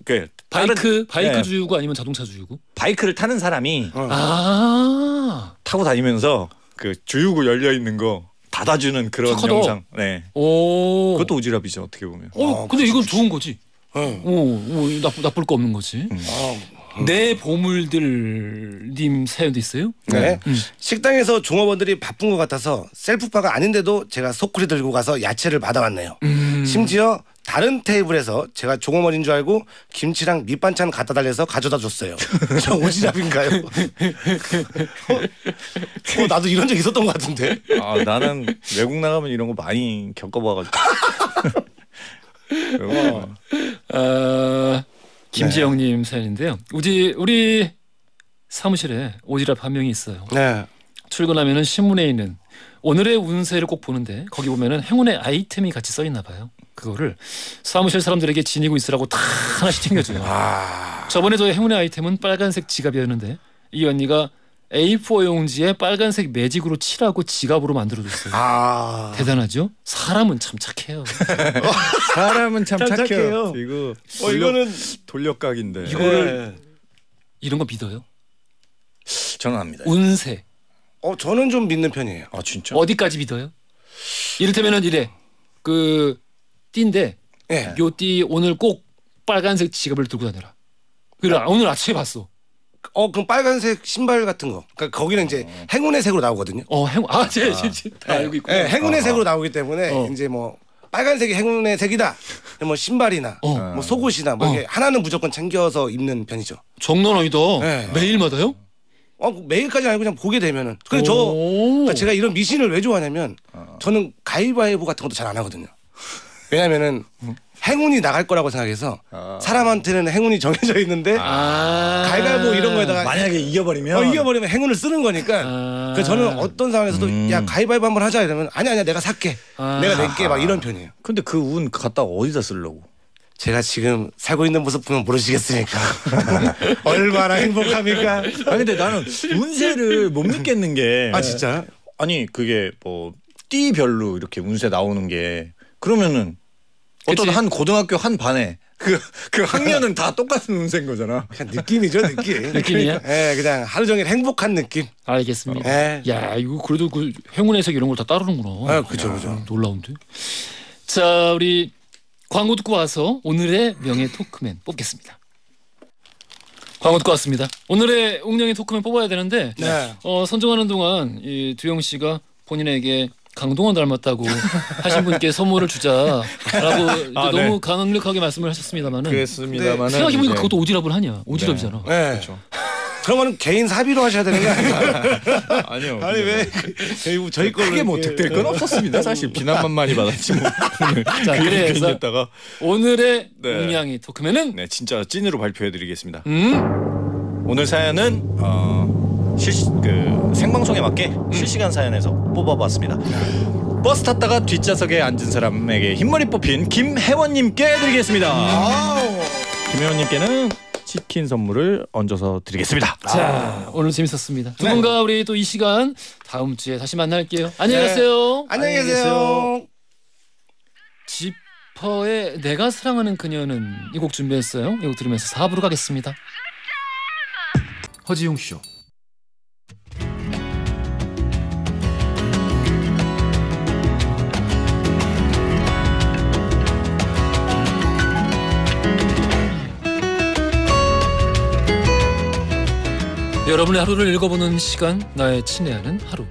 그 바이크 다른- 바이크 예, 주유구 아니면 자동차 주유구? 바이크를 타는 사람이 어. 아. 타고 다니면서 그 주유구 열려 있는 거 닫아주는 그런 착하다. 영상. 네. 오. 그것도 오지랖이죠 어떻게 보면. 어, 어, 근데 이건 좋은 거지. 응. 오, 오 나쁠 나쁠 거 없는 거지. 어, 내 보물들 님 사연도 있어요? 네. 음. 식당에서 종업원들이 바쁜 것 같아서 셀프바가 아닌데도 제가 소쿠리 들고 가서 야채를 받아왔네요. 음. 심지어 다른 테이블에서 제가 종업원인 줄 알고 김치랑 밑반찬 갖다 달래서 가져다 줬어요. 저 오지랖인가요? 어, 나도 이런 적 있었던 것 같은데. 아 나는 외국 나가면 이런 거 많이 겪어봐가지고. 어. 아, 김지영님 사연인데요. 우리 우리 사무실에 오지랖 한 명이 있어요. 네. 출근하면은 신문에 있는 오늘의 운세를 꼭 보는데 거기 보면은 행운의 아이템이 같이 써 있나 봐요. 그거를 사무실 사람들에게 지니고 있으라고 다 하나씩 챙겨줘요. 아, 저번에 저의 행운의 아이템은 빨간색 지갑이었는데 이 언니가 A4 용지에 빨간색 매직으로 칠하고 지갑으로 만들어줬어요. 아. 대단하죠? 사람은 참 착해요. 사람은 참 참 착해요. 착해요. 이거 어, 이거는 돌려각인데. 이거를- 네. 이런 거 믿어요? 저는 압니다. 운세 어, 저는 좀 믿는 편이에요. 아 진짜? 어디까지 믿어요? 이를테면은 이래 그 띠인데 예. 요띠 오늘 꼭 빨간색 지갑을 들고 다녀라. 그래 오늘 아침에 봤어. 어, 그럼 빨간색 신발 같은 거. 그러니까 거기는 이제 행운의 색으로 나오거든요. 어 행, 아제다 알고 있고. 예, 행운의 색으로 나오기 때문에 어. 이제 뭐 빨간색이 행운의 색이다. 뭐 신발이나 어. 뭐 속옷이나 뭐 어. 이렇게 하나는 무조건 챙겨서 입는 편이죠. 아니다. 네. 매일마다요? 어, 매일까지 아니고 그냥 보게 되면은. 근데 저 오. 그러니까 제가 이런 미신을 왜 좋아하냐면 저는 가위바위보 같은 것도 잘 안 하거든요. 왜냐면은 행운이 나갈 거라고 생각해서 사람한테는 행운이 정해져 있는데 아. 가위바위보 이런 거에다가 만약에 이겨버리면 어, 이겨버리면 행운을 쓰는 거니까. 아. 그래서 저는 어떤 상황에서도 음. 야 가위바위보 한번 하자 이러면 아니 아니야 내가 살게. 아. 내가 낼게 막 이런 편이에요. 근데 그 운 갖다 어디다 쓰려고? 제가 지금 살고 있는 모습 보면 모르시겠습니까? 얼마나 행복합니까? 아 근데 나는 운세를 못 믿겠는 게 아 진짜? 아니 그게 뭐 띠별로 이렇게 운세 나오는 게 그러면은 어떤 그치. 한 고등학교 한 반에 그 그 학년은 다 똑같은 운세인 거잖아. 그냥 느낌이죠 느낌. 느낌이야? 예, 그냥 하루 종일 행복한 느낌. 알겠습니다. 예. 야 이거 그래도 그 행운의 색 이런 걸 다 따르는구나. 아, 그죠, 그죠. 놀라운데. 자 우리 광고 듣고 와서 오늘의 명예 토크맨 뽑겠습니다. 광고 듣고 왔습니다. 오늘의 웅령의 토크맨 뽑아야 되는데 네. 어, 선정하는 동안 이 두영 씨가 본인에게 강동원 닮았다고 하신 분께 선물을 주자라고 아, 너무 네. 강력하게 말씀을 하셨습니다만은 그랬습니다만은 생각해보니까 그것도 오지랖을 하냐 오지랖이잖아. 네. 그렇죠. 그러면 개인 사비로 하셔야 되는 거 아니에요? 아니요. 아니 왜 저희 저희 걸로 크게 뭐 득될 건 없었습니다. 사실 비난만 많이 받았지 뭐. 자그 그래서 오늘의 네. 웅량이 토크맨은 네 진짜 찐으로 발표해드리겠습니다. 음 오늘 사연은 어, 실시 그 생방송에 맞게 실시간 사연에서 뽑아봤습니다. 버스 탔다가 뒷좌석에 앉은 사람에게 흰머리 뽑힌 김혜원님께 드리겠습니다. 김혜원님께는 치킨 선물을 얹어서 드리겠습니다. 자 오늘 재밌었습니다. 두 분과 우리 또 이 시간 다음 주에 다시 만날게요. 안녕히 네. 가세요. 안녕히 안녕히 계세요. 지퍼의 내가 사랑하는 그녀는 이 곡 준비했어요. 이 곡 들으면서 4부로 가겠습니다. 허지용 쇼. 여러분의 하루를 읽어보는 시간 나의 친애하는 하루.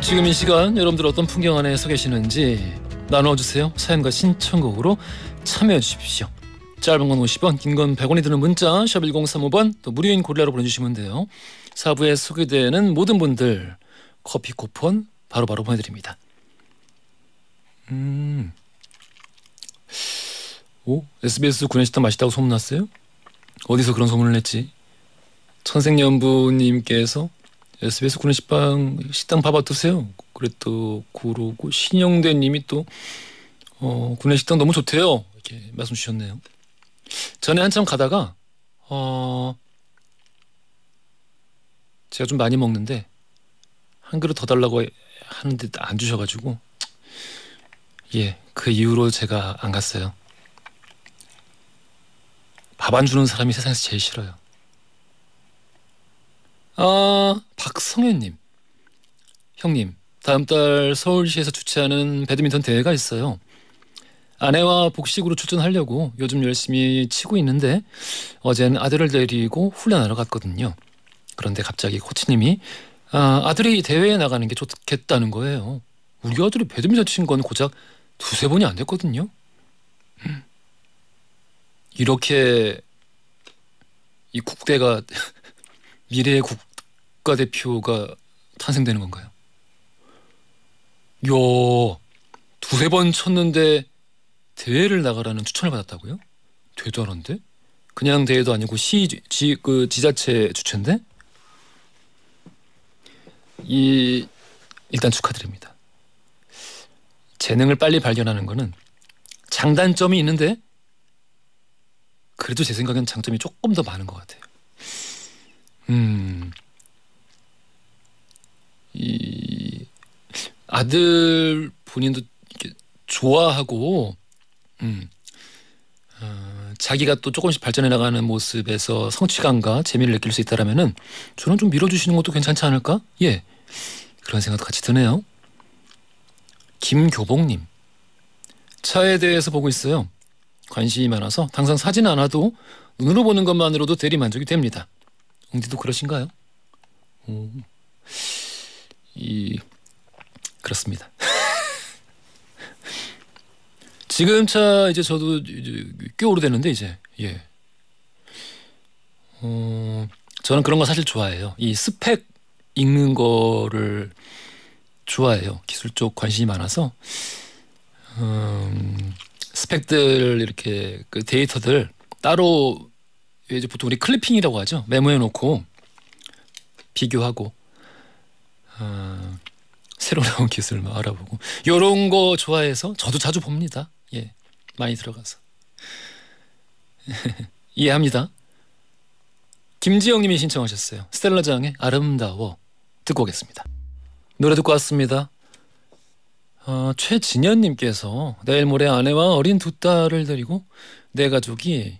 지금 이 시간 여러분들 어떤 풍경 안에 서 계시는지 나눠주세요. 사연과 신청곡으로 참여해 주십시오. 짧은 건 50원, 긴 건 100원이 드는 문자 샵 1035번 또 무료인 고릴라로 보내주시면 돼요. 사부에 소개되는 모든 분들 커피 쿠폰 바로바로 보내드립니다. 음. 오? SBS 구내식당 맛있다고 소문났어요? 어디서 그런 소문을 냈지? 천생연분님께서 SBS 구내식당 식당 밥 어떠세요? 그랬또 그러고 신영대님이 또 어, 구내식당 너무 좋대요. 이렇게 말씀 주셨네요. 전에 한참 가다가 어, 제가 좀 많이 먹는데 한 그릇 더 달라고 하는데 안 주셔가지고 예, 그 이후로 제가 안 갔어요. 밥 안 주는 사람이 세상에서 제일 싫어요. 아, 박성현님. 형님, 다음 달 서울시에서 주최하는 배드민턴 대회가 있어요. 아내와 복식으로 출전하려고 요즘 열심히 치고 있는데 어젠 아들을 데리고 훈련하러 갔거든요. 그런데 갑자기 코치님이 아, 아들이 대회에 나가는 게 좋겠다는 거예요. 우리 아들이 배드민턴 친 건 고작 두세 번이 안 됐거든요. 음. 이렇게 이 국대가 미래의 국가대표가 탄생되는 건가요? 요 두세 번 쳤는데 대회를 나가라는 추천을 받았다고요? 되도 않은데? 그냥 대회도 아니고 시지그 지자체 주최인데? 이 일단 축하드립니다. 재능을 빨리 발견하는 거는 장단점이 있는데 그래도 제 생각엔 장점이 조금 더 많은 것 같아요. 음, 이 아들 본인도 이렇게 좋아하고, 음, 어, 자기가 또 조금씩 발전해 나가는 모습에서 성취감과 재미를 느낄 수 있다라면은 저는 좀 밀어주시는 것도 괜찮지 않을까? 예, 그런 생각도 같이 드네요. 김교봉님, 차에 대해서 보고 있어요. 관심이 많아서 당장 사진 않아도 눈으로 보는 것만으로도 대리 만족이 됩니다. 웅디도 그러신가요? 오. 이 그렇습니다. 지금 차 이제 저도 꽤 오래됐는데 이제 예. 어, 저는 그런 거 사실 좋아해요. 이 스펙 읽는 거를 좋아해요. 기술 쪽 관심이 많아서 음, 스펙들 이렇게 그 데이터들 따로 이제 보통 우리 클리핑이라고 하죠. 메모해 놓고 비교하고 어, 새로 나온 기술 막 알아보고 이런 거 좋아해서 저도 자주 봅니다. 예, 많이 들어가서 이해합니다. 김지영님이 신청하셨어요. 스텔라장의 아름다워 듣고 오겠습니다. 노래 듣고 왔습니다. 어, 최진현님께서 내일 모레 아내와 어린 두 딸을 데리고 내 가족이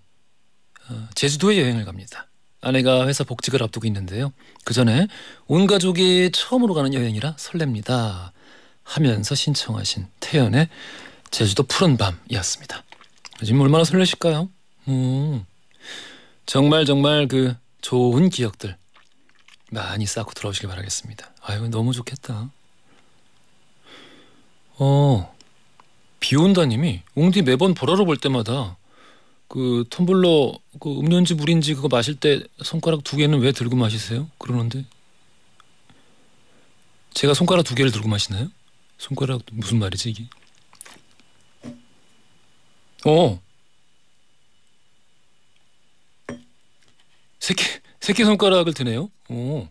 어, 제주도에 여행을 갑니다. 아내가 회사 복직을 앞두고 있는데요. 그 전에 온 가족이 처음으로 가는 여행이라 설렙니다. 하면서 신청하신 태연의 제주도 푸른 밤이었습니다. 지금 얼마나 설레실까요? 음, 정말 정말 그 좋은 기억들 많이 쌓고 들어오시길 바라겠습니다. 아유 너무 좋겠다. 어 비온다님이 웅디 매번 보라로 볼 때마다 그 텀블러 그 음료인지 물인지 그거 마실 때 손가락 두 개는 왜 들고 마시세요? 그러는데 제가 손가락 두 개를 들고 마시나요? 손가락 무슨 말이지 이게? 어 새끼 새끼 손가락을 드네요. 오.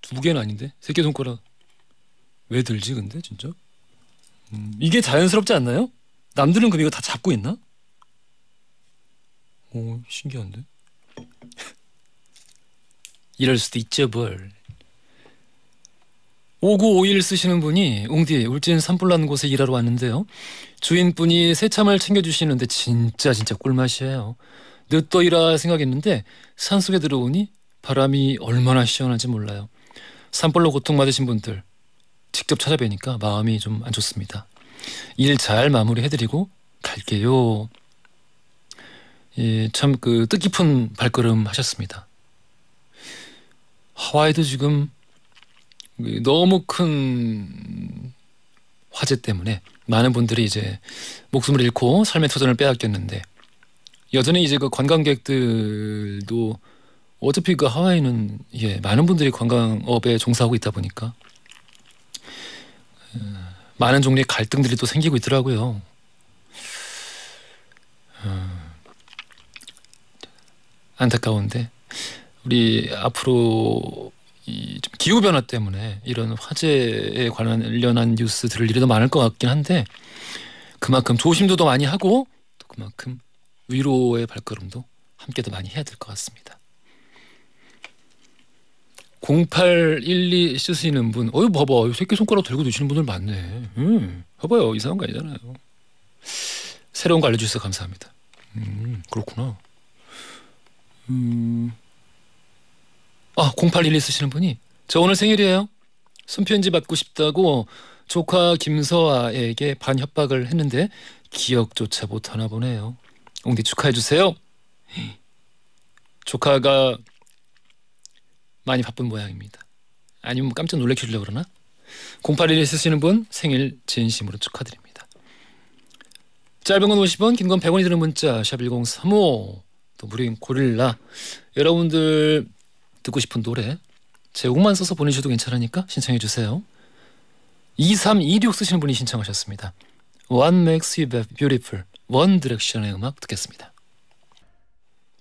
두 개는 아닌데 새끼 손가락 왜 들지 근데 진짜? 음, 이게 자연스럽지 않나요? 남들은 그럼 이거 다 잡고 있나? 오 신기한데. 이럴 수도 있죠 뭘. 5951 쓰시는 분이 웅디 울진 산불난 곳에 일하러 왔는데요. 주인분이 새참을 챙겨주시는데 진짜 진짜 꿀맛이에요. 늦더이라 생각했는데 산속에 들어오니 바람이 얼마나 시원한지 몰라요. 산불로 고통받으신 분들 직접 찾아뵈니까 마음이 좀 안 좋습니다. 일 잘 마무리해드리고 갈게요. 예, 참 그 뜻깊은 발걸음 하셨습니다. 하와이도 지금 너무 큰 화재 때문에 많은 분들이 이제 목숨을 잃고 삶의 터전을 빼앗겼는데 여전히 이제 그 관광객들도 어차피 그 하와이는 예 많은 분들이 관광업에 종사하고 있다 보니까 어, 많은 종류의 갈등들이 또 생기고 있더라고요. 어, 안타까운데 우리 앞으로 이 기후 변화 때문에 이런 화재에 관련한 뉴스들을 일이 더 많을 것 같긴 한데 그만큼 조심도 더 많이 하고 또 그만큼 위로의 발걸음도 함께 더 많이 해야 될 것 같습니다. 0812 쓰시는 분, 어이 봐봐, 새끼 손가락 들고 드시는 분들 많네. 음, 봐봐요, 이상한 거 아니잖아요. 새로운 거 알려주셔서 감사합니다. 음, 그렇구나. 음, 아, 0812 쓰시는 분이 저 오늘 생일이에요. 손편지 받고 싶다고 조카 김서아에게 반협박을 했는데 기억조차 못하나 보네요. 옹디 축하해 주세요. 조카가 많이 바쁜 모양입니다. 아니면 뭐 깜짝 놀래키려고 그러나? 0811 쓰시는 분 생일 진심으로 축하드립니다. 짧은 건 50원, 긴 건 100원이 드는 문자 샵 1035 또 무료인 고릴라 여러분들 듣고 싶은 노래 제목만 써서 보내셔도 괜찮으니까 신청해 주세요. 2326 쓰시는 분이 신청하셨습니다. What makes you beautiful? 원 디렉션의 음악 듣겠습니다.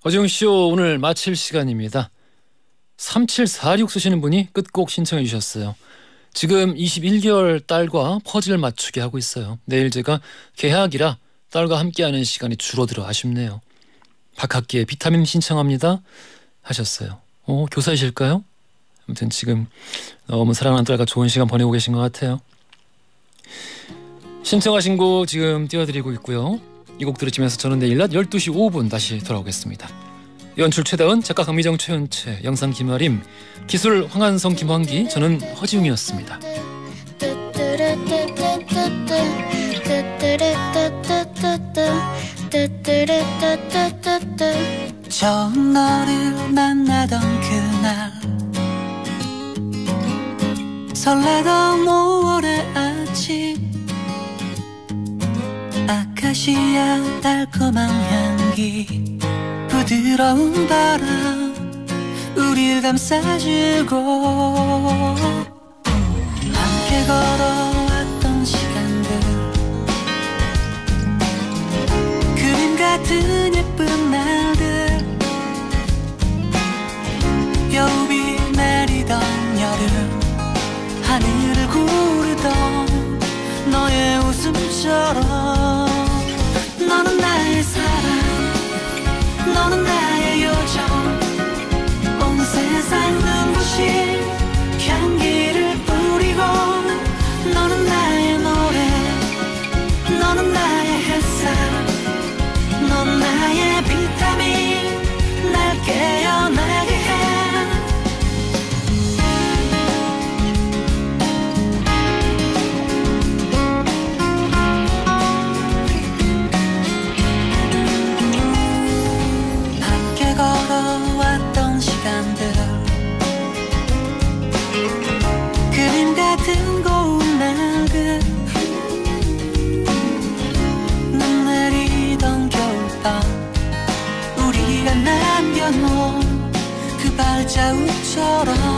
허지웅쇼 오늘 마칠 시간입니다. 3746 쓰시는 분이 끝곡 신청해 주셨어요. 지금 21개월 딸과 퍼즐 맞추기 하고 있어요. 내일 제가 개학이라 딸과 함께하는 시간이 줄어들어 아쉽네요. 박학기의 비타민 신청합니다 하셨어요. 어, 교사이실까요? 아무튼 지금 너무 사랑하는 딸과 좋은 시간 보내고 계신 것 같아요. 신청하신 곡 지금 띄워드리고 있고요. 이 곡 들으시면서 저는 내일 낮 12시 5분 다시 돌아오겠습니다. 연출 최다은, 작가 강미정 최은채, 영상 김아림, 기술 황한성 김환기, 저는 허지웅이었습니다. 처음 너를 만나던 그날 설레던 5월의 아침 아카시아 달콤한 향기 부드러운 바람 우릴 감싸주고 함께 걸어왔던 시간들. 그림 같은 예쁜 날들. 여우비 내리던 여름 하늘을 구르던 너의 웃음처럼 너는 나 나